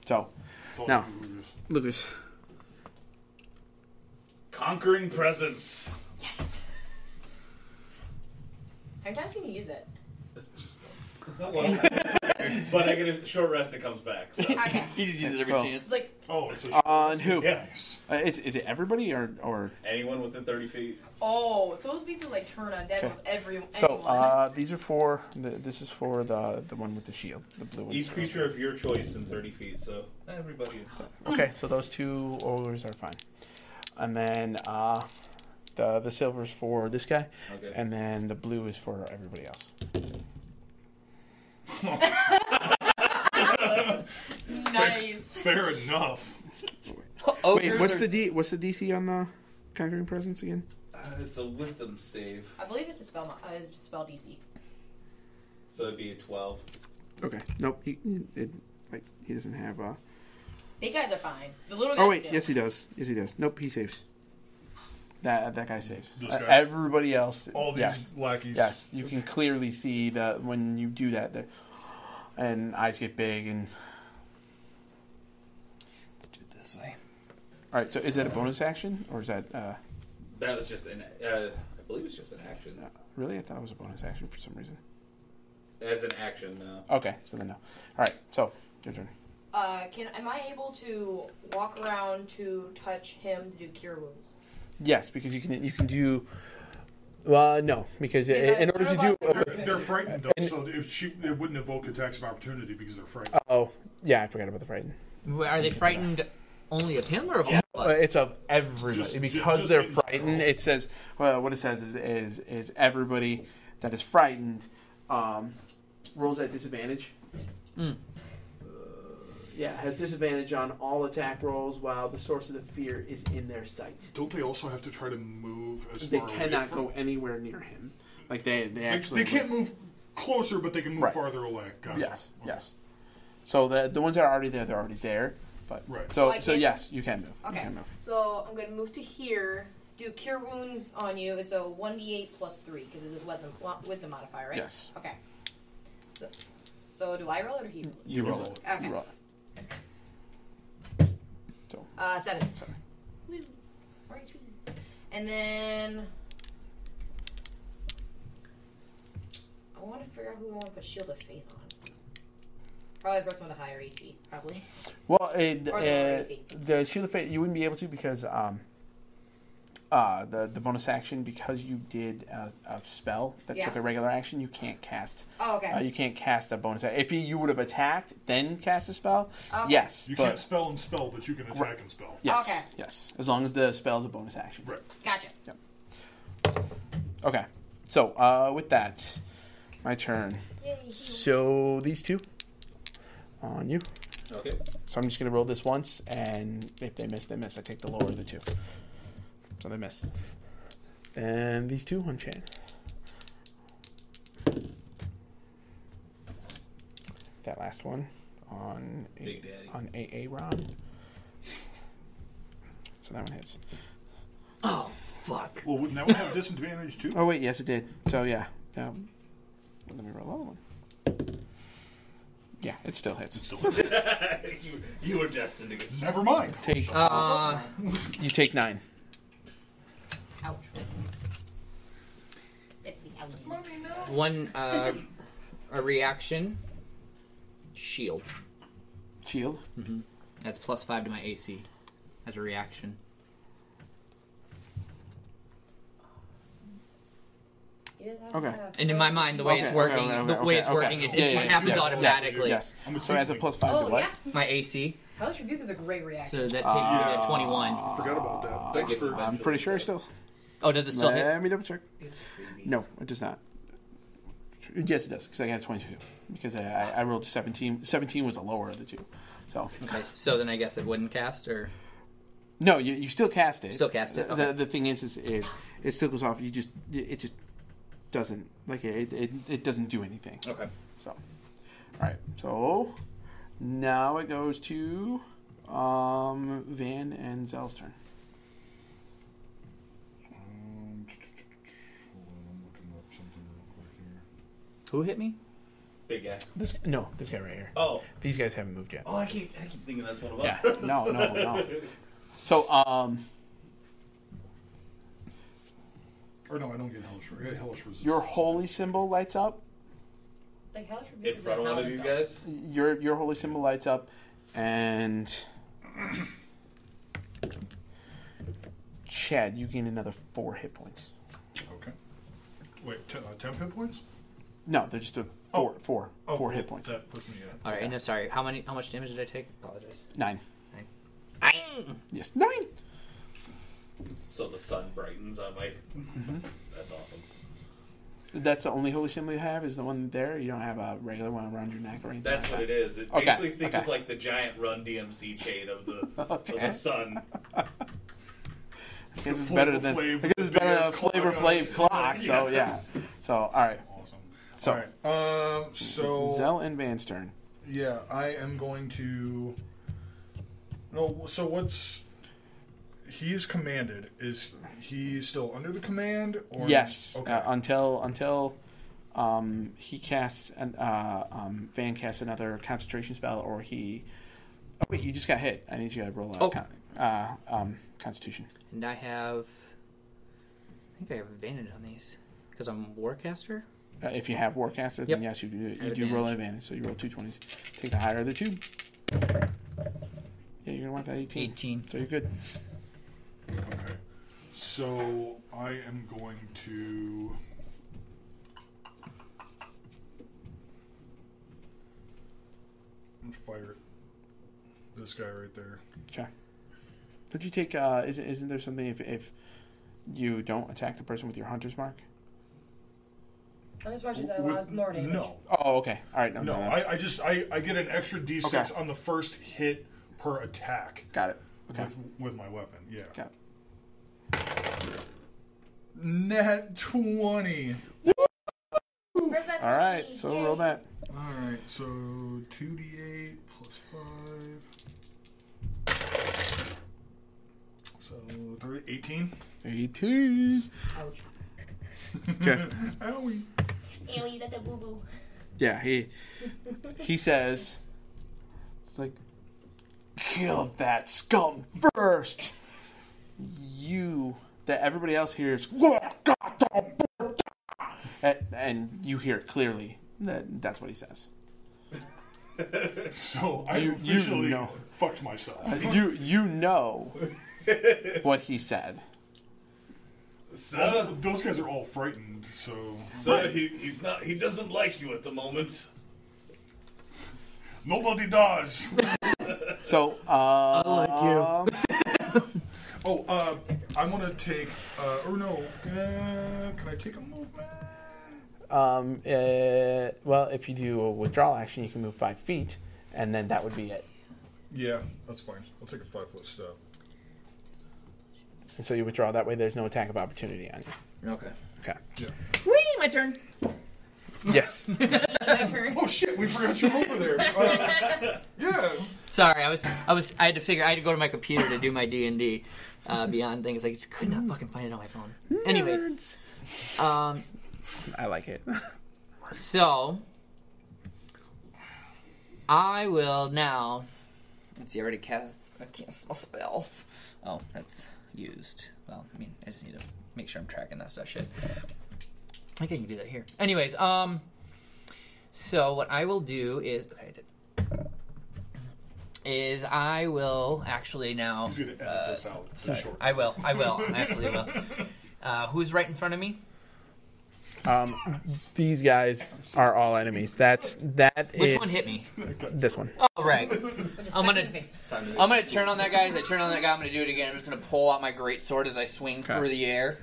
So Now. you lose. Lucas, Conquering presence. Yes. How many times can you use it? but I get a short rest, it comes back. So. Okay. He just uses it every So- chance. It's like Oh, it's a on who? Yeah. Nice. Uh, is, is it everybody or or? Anyone within 30 feet. oh, so those beasts are like turn undead Okay. with every So anyone. uh, these are for the, this is for the the one with the shield, the blue one. Each creature of your choice in 30 feet, so everybody. Okay, so those two ogres are fine, and then uh, the the silver's for this guy, Okay. and then the blue is for everybody else. nice. Fair enough. Oh, Wait, what's the D? What's the DC on the conquering presence again? Uh, it's a wisdom save, I believe it's a spell. mo- Uh, it's a spell DC. so it'd be a 12. Okay, nope. He, it, like he doesn't have. a. Big guys are fine. The little guys. Oh wait, do. yes he does. Yes he does. Nope, he saves. That that guy saves. This Uh, everybody else. All these yes, lackeys. yes. You can clearly see that when you do that, that and eyes get big and. Let's do it this way. All right, so is that a bonus action or is that uh, That was just an. Uh, I believe it's just an action. really? I thought it was a bonus action for some reason. As an action, no. Okay, so then no. All right, so your turn. Uh, can am I able to walk around to touch him to do cure wounds? Yes, because you can you can do. Uh, no, because i- in order to do. Because- They're, they're frightened though, so if she, it wouldn't evoke attacks of opportunity because they're frightened. Oh, yeah, I forgot about the frightened. Are they frightened only of him or of Yeah, all of us? it's of everybody Just- because just they're frightened. general. It says well, what it says is is is everybody that is frightened um, rolls at disadvantage. Mm. Yeah, has disadvantage on all attack rolls while the source of the fear is in their sight. Don't they also have to try to move as They far away cannot from? go anywhere near him. Like they they They, actually they can't move closer, but they can move Right. farther away. Gotcha. Yes, Okay. yes. So the the ones that are already there, they're already there. But Right. so So I so can't- yes, you can move. Okay. You can move. So I'm going to move to here. Do cure wounds on you. It's a one d8 plus three because this is wisdom wisdom modifier, right? Yes. Okay. So, so do I roll it or he? You roll roll it. Okay. You roll it. Uh, seven. Woo. Alright. And then I want to figure out who I want to put Shield of Faith on. Probably the person with a higher AC, probably. Well, it, Or the uh, AC. the shield of Faith, you wouldn't be able to because um, uh, the the bonus action because you did a, a spell that Yeah. took a regular action. You can't cast. Oh, okay. Uh, you can't cast a bonus. a- If you, you would have attacked, then cast a spell. Okay. Yes, You but can't spell and spell, but you can attack and spell. yes, Okay. yes, as long as the spell is a bonus action. Right. Gotcha. Okay, so uh, with that, my turn. So these two on you. Okay. So I'm just gonna roll this once, and if they miss, they miss. I take the lower of the two. So they miss. And these two on chain. That last one on a, Big Daddy. on AA round. So that one hits. Oh, fuck. Well, wouldn't that one have disadvantage too? Oh wait, yes it did. So yeah. Um, let me roll the other one. Yeah, it still hits. you, you were destined to get smacked. Never mind. Take Uh, you take nine. Ouch. That's me. Ouch. one uh, a reaction. Shield. Shield. That's plus five to my AC as a reaction. He does have Okay. And in my mind, the way Okay, it's working, okay, okay, the way okay, it's okay. working is Yeah, it yeah, just yeah, happens yes, automatically. Yes. I'm a So that's a tiefling. plus five to Oh what? yeah. My AC, Hellish Rebuke is a great reaction. so that takes me to twenty-one. I Forgot about that. Thanks for. I'm pretty sure still. Oh, does it still hit? Let me double check. No, it does not. Yes, it does because I got a 22 because I, I I rolled 17. 17 was the lower of the two. So Okay, so then I guess it wouldn't cast, or no, you, you still cast it. Still cast it, The, the thing is, is, is it still goes off. You just it just doesn't like it. It, it doesn't do anything. okay. So, all right. So now it goes to um, Van and Xel's turn. Who hit me? Big guy. This no, this guy right here. Oh, These guys haven't moved yet. oh, I keep I keep thinking that's one of us. Yeah. us. No, no, no. So um, Or no, I don't get hellish. I get hellish resistance. your holy symbol lights up. Like how should we In front of one of these guys. Your your holy symbol lights up, and Chad, you gain another four hit points. Okay. Wait, t- uh, ten hit points? No, they're just a four, Oh. four, Oh, four well, hit points. That puts me at. All right, and I'm sorry. How many? How much damage did I take? Apologize. Nine. Nine. Yes, nine. So the sun brightens on my. Mm-hmm. That's awesome. That's the only holy symbol you have. Is the one there? You don't have a regular one around your neck or anything. That's like what that? it is. It Okay, basically think okay. of like the giant Run DMC chain of the of the sun. I guess it's better than I guess it's better than a big-ass Flavor clock Flav clock. So yeah. So all right. Awesome. So All right. Um. So Xel and Van's turn. yeah, I am going to. No. So what's he is commanded? Is he still under the command? Or Yes. Okay. Uh, until until um, he casts an uh, um, Van casts another concentration spell, or he. Oh wait, you just got hit. I need you to roll a Oh. con- uh, um, Constitution. And I have. I think I have advantage on these because I'm Warcaster. Uh, if you have Warcaster, then Yep. yes, you do. You have do roll an advantage. advantage. So you roll two twenties. Take the higher of the two. Yeah, you're gonna want that eighteen. 18. So you're good. Okay. So I am going to. Fire this guy right there. Okay. Would you take? Uh, isn't isn't there something if if you don't attack the person with your hunter's mark? As much as that allows more damage. No, Oh, okay. All right. No, no. no, no. I, I just I, I get an extra d6 Okay. on the first hit per attack got it. Okay. with with my weapon. Yeah. Got it. Net twenty. Where's that All right. 20? So Yay. roll that. All right. So two d eight plus five. So 30, 18. Eighteen. Ouch. Okay. Owie. Ew, that's a boo boo. Yeah. He he says, it's like, kill that scum first. You that everybody else hears. And, and you hear it clearly. That, that's what he says. So I You- you officially know. fucked myself. You you know what he said. All- those guys are all frightened. So So he, he's not. He doesn't like you at the moment. nobody does. So uh, I like you. Oh, uh, I'm gonna take. Uh, or no, uh, can I take a movement? Um, uh, well, if you do a withdrawal action, you can move five feet, and then that would be it. Yeah, that's fine. I'll take a five foot step. And so you withdraw that way. There's no attack of opportunity on you. Okay. Okay. Yeah. Whee! My turn. Yes. My turn. Oh shit, we forgot you over there. Uh, yeah. Sorry, I was, I was, I had to figure, I had to go to my computer to do my D and D uh, Beyond things. I just could not fucking find it on my phone. Anyways, um, I like it. so I will now. Let's see. I already cast. I cast my spells. Oh, that's used. Well, I mean, I just need to make sure I'm tracking that stuff. Shit. I think I can do that here. Anyways, um, so what I will do is okay. I did. Is I will actually now. He's gonna edit uh, this out sorry. I will. I will. I actually will. Uh, who's right in front of me? Um, these guys are all enemies. That's that Which is- one hit me? This one. Oh, right. I'm gonna- in the face. Time to I'm gonna turn on that guy. As I turn on that guy, I'm gonna do it again. I'm just gonna pull out my great sword as I swing Okay. through the air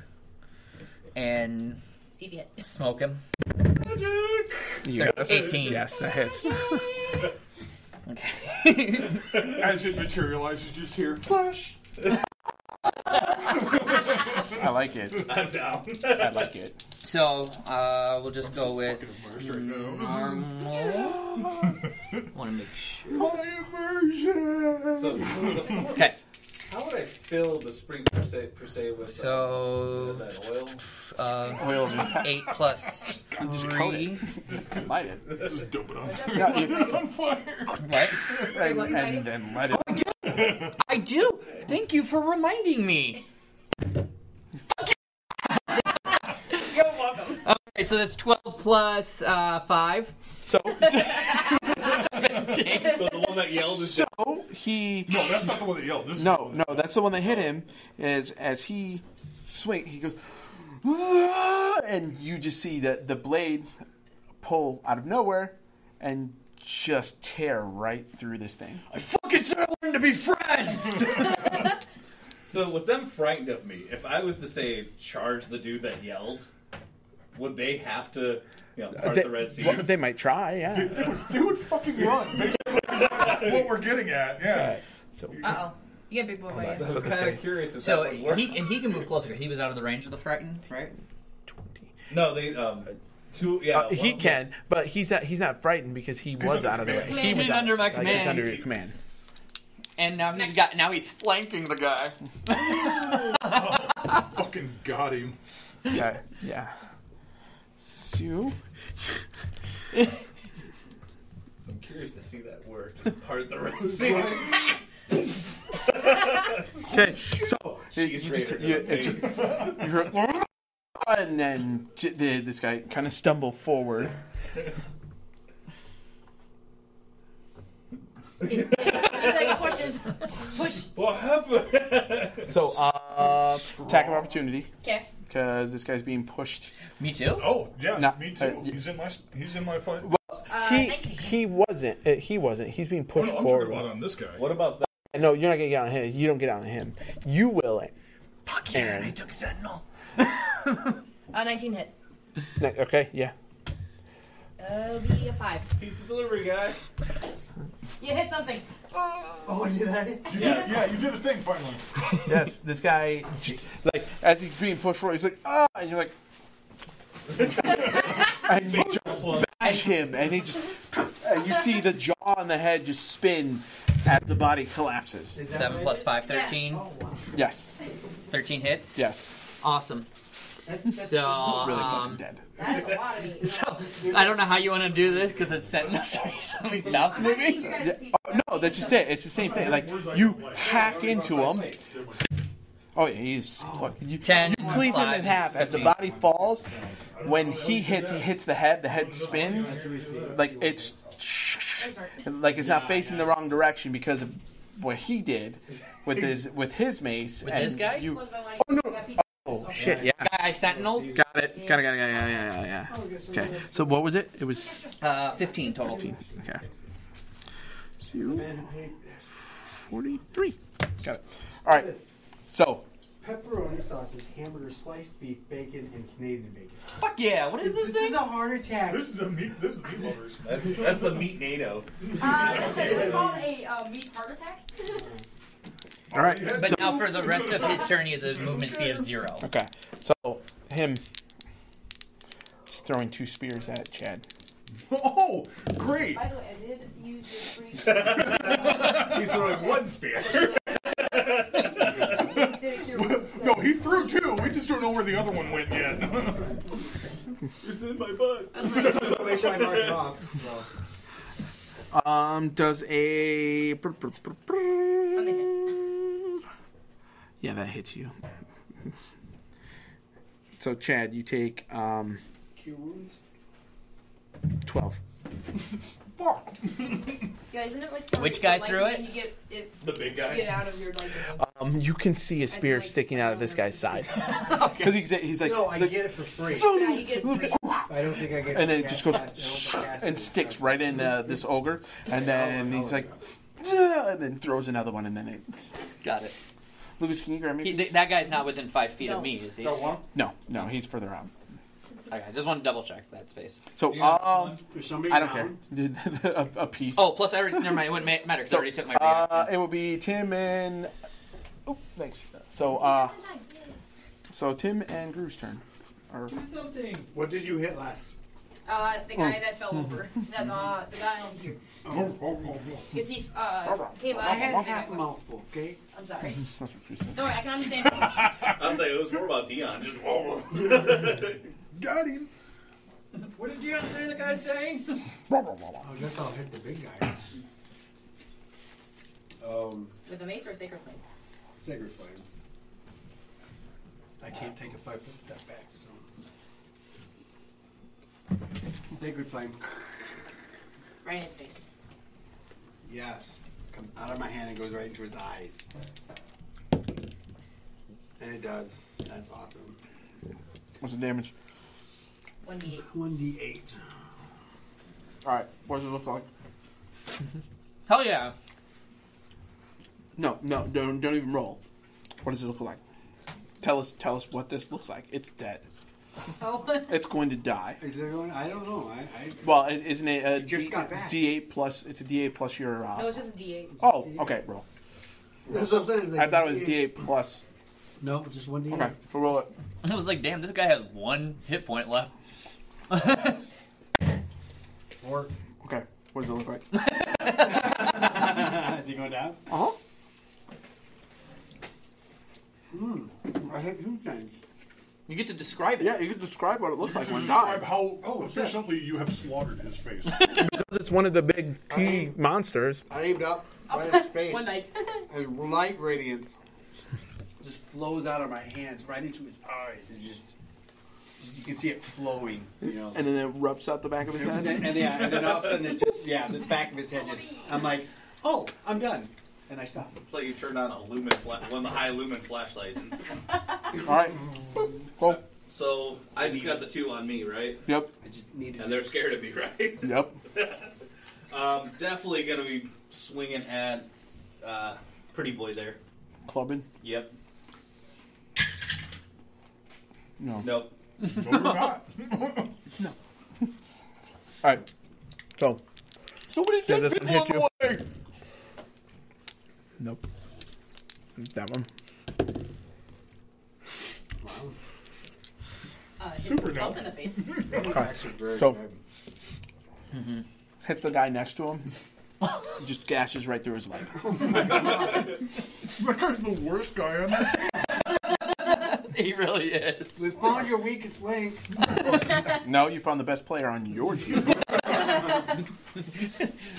and See if you hit. smoke him. Yes. 18. Yes, that hits. Okay. As it materializes, you just hear flash. I like it. I'm down. I like it. So uh, we'll just go with Fucking immersed right normal. Want to make sure. My immersion. so, so Okay. how would I fill the spring per se, per se with uh, So that oil? uh, Oil. eight plus Just coat three. Light it. Just dump it on. No, you- Light it on fire. What? and, what, and then let it. I do. I do. Thank you for reminding me. You're welcome. Alright, so that's 12 plus uh, 5. So, 17. So the one that yelled is so he. No, that's not the one that yelled. This No, no, that's the one that hit him. Is as he swing, he goes, "Ah!" and you just see the the blade pull out of nowhere and just tear right through this thing. I fucking said I wanted to be friends! So with them frightened of me, if I was to say charge the dude that yelled, would they have to, you know, part they, the Red Sea? well, they might try, yeah. They would, they would fucking run. Basically, is what we're getting at. Yeah. So Uh oh. You get big boy way. So I was So kind of curious if so that would work. he and he can move closer because he was out of the range of the frightened, right? Twenty. No, they um, two. Yeah, Uh, he one- can, but he's not. He's not frightened because he was out of the way. command. He was He's out- under my like, command. He's under your command. And now he's got now he's flanking the guy. oh, Fucking got him. Yeah, yeah. So, I'm curious to see that work. Part the Red Sea. okay, so you, you just you, it just you heard, and then j- the, this guy kind of stumbled forward. He like pushes. Push. what happened? So, uh, attack of opportunity Okay. because this guy's being pushed. Me too. Oh yeah, No, me too. uh, he's in my he's in my fight. Uh, he 19. he wasn't. Uh, he wasn't. He's being pushed no, I'm talking about forward. on this guy. what about that? No, you're not gonna get on him. You don't get on him. You will. It. Fuck yeah, Aaron. I took Sentinel. Uh, 19 hit. Ne- Okay, yeah. That'll be a 5. Pizza delivery guy. You hit something. Oh, you did that? You did it. Yeah, you did a thing finally. Yes, this guy, like, as he's being pushed forward, he's like, ah, and you're like, and you just bash him, and he just, and you see the jaw and the head just spin as the body collapses. 7 plus 5, 13. Oh, wow. Yes, 13 hits. yes, Awesome. That's, that's, So, really um, dead. That is a lot of meat. so I don't know how you want to do this because it's set in he suddenly stopped I'm gonna feed moving. you guys Yeah, pizza. oh, no, that's just it. It's the same thing. Like you hack into him. Oh yeah, he's you, 10, you cleave him in five, half as the body falls. When he hits, he hits the head. The head spins, like it's like it's not facing the wrong direction because of what he did with his with his mace. With and this guy? You, Was my one- Oh, no. I got pizza. oh shit! Yeah, Guy Sentinel, got it. Got it. Got it. Got it. Yeah, yeah, yeah, yeah. Okay. So what was it? It was uh, 15 total. okay. Two, forty-three. Got it. All right. So pepperoni sausage, hamburger, sliced beef, bacon, and Canadian bacon. Fuck yeah, what is this This thing? This is a heart attack. This is the meat. This is meat lovers. That's, that's a meat NATO. Uh, it's called a uh, meat heart attack. All right. But now for the rest of his turn, he has a movement speed of 0. Okay. So him just throwing two spears at Chad. Oh, great! By the way, I did use the free. He's throwing one spear. did it cure wounds. No, he threw two. We just don't know where the other one went yet. it's in my butt. I was like, Make sure I mark it off. Um, does a Something yeah that hits you. So Chad, you take um cure wounds. twelve. Fuck. yeah, isn't it like Which guy like, threw when it? You get it The big get guy. out of your like. Um, you can see a spear like- sticking out of this guy's side because he's he's like, No, I get it for free. "Son Yeah, you get a-" free. I don't think I get. and then it just goes pass- I don't get gas and sticks it. right in uh, this ogre, and then he's like, and then throws another one, and then it. Got it. Lucas, can you grab me? He, please? that guy's not within 5 feet No. of me, is he? Got one. no, no, he's further out. Okay, I just want to double check that space. So You got um, one? There's somebody I don't care. down. a, a piece. Oh, plus every never mind. It wouldn't ma- matter because I already took my Uh, reaction. it will be Tim and. Oh, thanks. So uh, Just in time. Yay. so Tim and Gru's turn. Or Do something. What did you hit last? Uh, the guy that fell over. That's uh, the guy on here. Oh, oh, oh, oh. Because he uh, came up. I had and half a I- mouthful, okay? I'm sorry. that's what she said. Don't worry, I can understand I was like, it was more about Dion. Just whoa. Got him. What did Dion say? The guy saying? I guess I'll hit the big guy. Um, With a mace or a sacred flame? Sacred Flame. I can't take a five foot step back, so. Sacred Flame. Right in his face. Yes. Comes out of my hand and goes right into his eyes. And it does. That's awesome. What's the damage? 1d8. 1d8. All right. What does it look like? Hell yeah. No, no, don't don't even roll. What does it look like? Tell us, tell us what this looks like. It's dead. Oh. It's going to die. Is there going? I don't know. I, I Well, it, isn't it a It just got back. D8 plus? It's a D8 plus your. Uh, no, it's just a d8. oh, okay, roll. That's what I'm saying. Like I thought it was D8 plus. No, just 1d8. Okay, so roll it. I was like, damn, this guy has one hit point left. Four. Okay, what does it look like? Is he going down? Uh huh. Hmm. I hit two things. You get to describe it. Yeah, you can describe what it looks You like can when describe died. how Oh, shit. efficiently you have slaughtered his face. Because it's one of the big key monsters. I aimed up oh, right his face. One night. His light radiance just flows out of my hands right into his eyes, and just, just you can see it flowing. You know. And then it erupts out the back of his And head. then, and, yeah, and then all of a sudden, it just, yeah, the back of his head just, I'm like, oh, I'm done. And I stop. It's like you turned on a lumen, fla- one of the high lumen flashlights. And All right. Go. so I just got the two on me, right? Yep. I just needed And they're scared of me, right? Yep. Um, definitely gonna be swinging at uh, Pretty Boy there. Clubbing. Yep. No. Nope. no, you're not. All right. So. Somebody So said this one people hits on the way. Nope. That one. Uh, hits Super himself no. in the face. actually very So- good. Hits the guy next to him. just gashes right through his leg. That guy's the worst guy on that team. He really is. We found your weakest link. No, you found the best player on your team.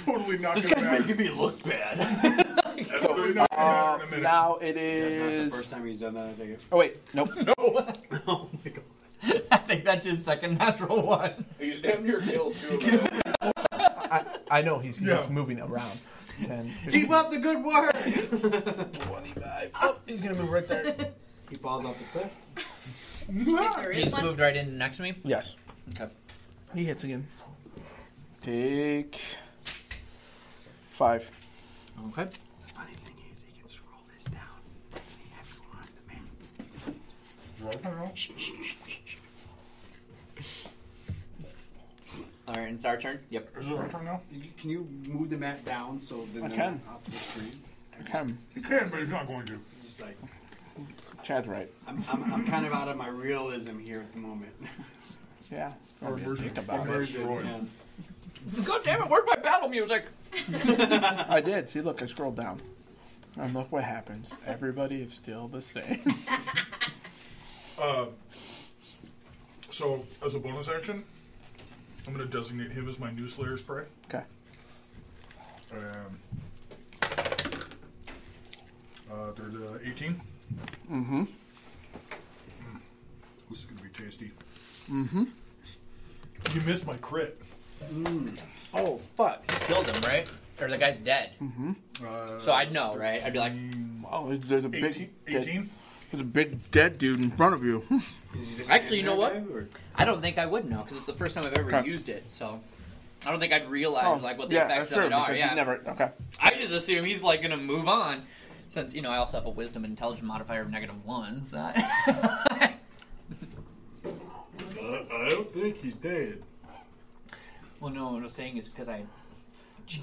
Totally not This gonna guy's matter. making me look bad. Totally Uh, in a now it is. That's not the first time he's done that, I think. Oh wait, nope. No. oh my god. I think that's his second natural one. He's damn near killed two of them. I, I know he's, Yeah. he's moving around. 10, Keep up the good work! 25. Oh, he's gonna move right there. he falls off the cliff. If there is He's one. moved right in next to me. Yes. Okay. He hits again. Take five. Okay. All right, it's our turn. Yep. Is it right turn now? You- Can you move the map down so then I they're can. not off the screen? Come. He can, but he's not going to. Just like Chad's right. I'm, I'm, I'm kind of out of my realism here at the moment. Yeah. Our immersion think about it. is destroyed. Yeah. God damn it! Where's my battle music? I did. See, look, I scrolled down. And look what happens. Everybody is still the same. Uh, so, as a bonus action, I'm going to designate him as my new Slayer's Prey. Okay. Um, uh, there's uh, 18. Mm-hmm. This is going to be tasty. Mm-hmm. You missed my crit. Oh fuck! He killed him, right? Or the guy's dead. Uh, So I'd know, right? I'd be like, Oh, there's a big 18? dead, 18? There's a big dead dude in front of you. You Actually, you know what? or- I don't think I would know because it's the first time I've ever Okay. used it. So I don't think I'd realize like what the yeah, effects that's true, of it are. Yeah. Never. Okay. I just assume he's like gonna move on, since you know I also have a wisdom and intelligence modifier of negative one. So Uh, I don't think he's dead. Well, no, what I was saying is because I,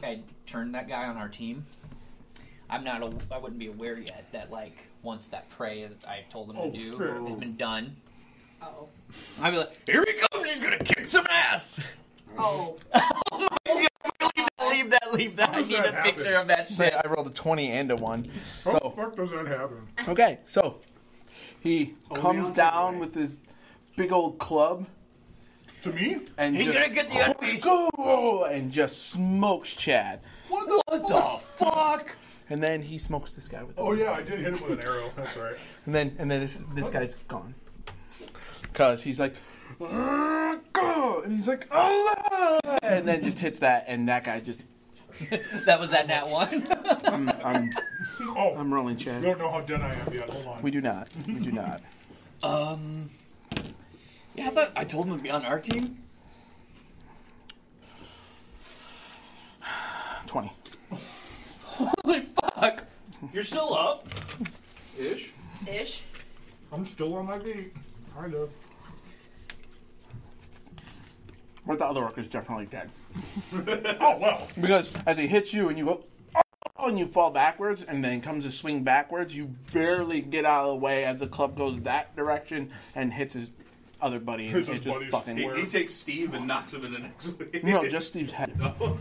I turned that guy on our team. I'm not. A, I wouldn't be aware yet that like once that prey that I told him Oh, to do fair. has been done. Oh. I'd be like, here he comes. He's gonna kick some ass. Oh. leave that. Leave that. Leave that. How I does need that a picture of that shit. I rolled a 20 and a 1. How the So, fuck does that happen? okay, so he Only comes down Saturday. with his big old club To me? and He's just, gonna get the enemies. go and just smokes Chad. What the What the fuck? and then he smokes this guy with. Oh yeah, I did hit him with an arrow. That's right. And then and then this this guy's gone because he's like. Go! And he's like, Allah! And then just hits that, and that guy just. that was that nat one. I'm, I'm, oh, I'm rolling, Chad. We don't know how dead I am yet. Hold on. We do not. We do not. um. Yeah, I thought I told him to be on our team. 20. You're still up. Ish. Ish. I'm still on my feet. Kind of. But the other orc is definitely dead. oh, well. Because as he hits you and you go, oh, and you fall backwards, and then comes a swing backwards, you barely get out of the way as the club goes that direction and hits his other buddy. And his just fucking he, he, takes Steve and knocks him in the next way. No, just Steve's head. No.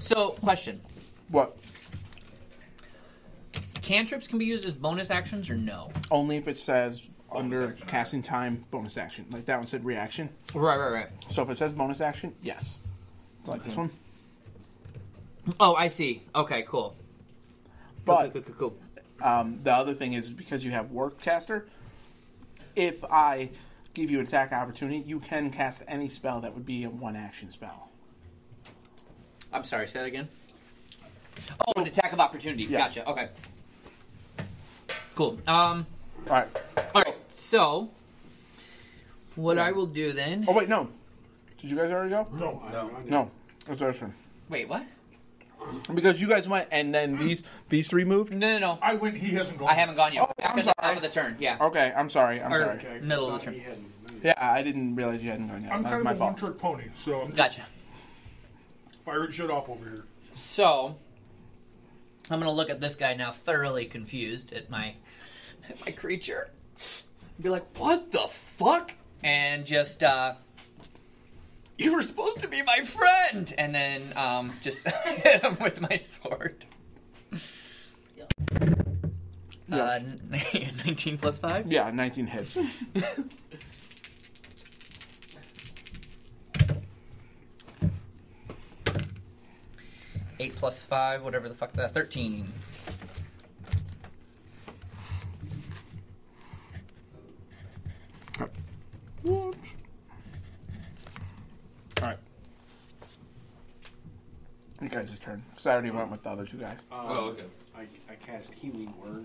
So, question. What? Cantrips can be used as bonus actions or no? Only if it says under action. casting time bonus action. Like that one said reaction. Right, right, right. So if it says bonus action, yes. Like this one. Oh, I see. Okay, cool. But cool, cool, cool, cool. um, the other thing is because you have War Caster, if I give you attack opportunity, you can cast any spell that would be a one action spell. I'm sorry. Say that again. Oh, an attack of opportunity. Yeah. Gotcha. Okay. Cool. Um. All right. All right. So, what I will do then? Oh wait, no. Did you guys already go? No. No. No, it's our turn. Wait, what? Because you guys went, and then these these three moved. No, no, no. I went. He hasn't gone. I haven't gone yet. Oh, Back I'm at the top of the turn. Yeah. Okay, I'm sorry. I'm Or- sorry. Okay. Middle of the turn. Yeah, I didn't realize you hadn't gone yet. I'm My- kind my of a fault. one-trick pony, so I'm just Gotcha. firing shit off over here. So, I'm gonna look at this guy now, thoroughly confused at my at my creature. Be like, "What the fuck?" And just, uh, you were supposed to be my friend, and then um, just hit him with my sword. Uh, 19 plus 5? Yeah, 19 hits. Eight plus five, whatever the fuck that. Thirteen. What? All right. You guys' turn. Because I already went with the other two guys. Um, Oh, okay. I, I cast Healing Word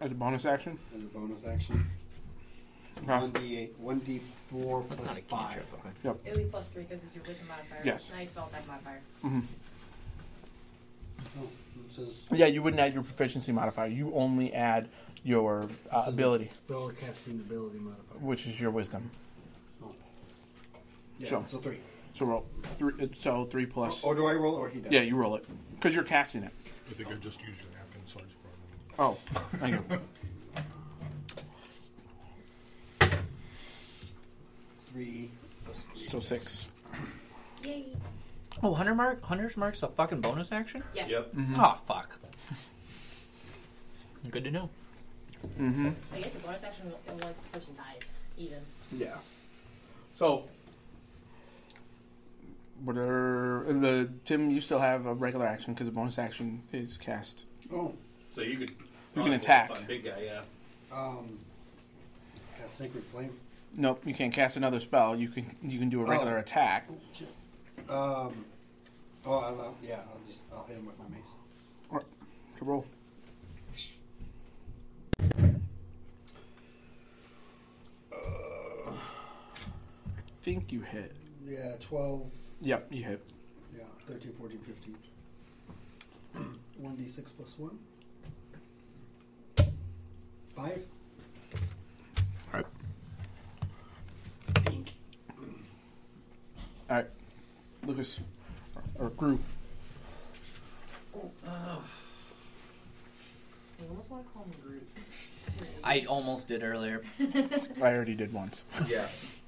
As a bonus action. as a bonus action. Okay. One d eight, one d four That's plus not a five. cantrip. Okay. It'll be plus three because it's your wisdom modifier. Yes. Nice spell attack modifier. Oh, it says Yeah, you wouldn't add your proficiency modifier. You only add your uh, says ability, Spell casting ability modifier. which is your wisdom. Oh. Yeah, So- so three. So roll. Three, so three plus. Or do I roll it or he does? Yeah, you roll it. Because you're casting it. I think I just used your napkin, so I just brought it. Oh, thank you. Three plus three. So six. Yay. Oh, hunter mark. Hunter's mark's a fucking bonus action. Yes. Yep. Oh fuck. Good to know. Mm-hmm. Like, it's a bonus action once the person dies, even. Yeah. So, what are the Tim? You still have a regular action because a bonus action is cast. Oh, So you could. You can attack. on Big guy, yeah. um, cast Sacred Flame. Nope, you can't cast another spell. You can you can do a regular Oh. attack. Um, oh, I'll, I'll- yeah, I'll just I'll hit him with my mace. Or, to roll. Think you hit. Yeah, twelve. Yep, you hit. Yeah, 13, 14, 15. 1d6 plus 1. 5. Right. Pink. right, Lucas or, or Gru. Uh, I almost want to call him Groot. I almost did earlier. I already did once. Yeah.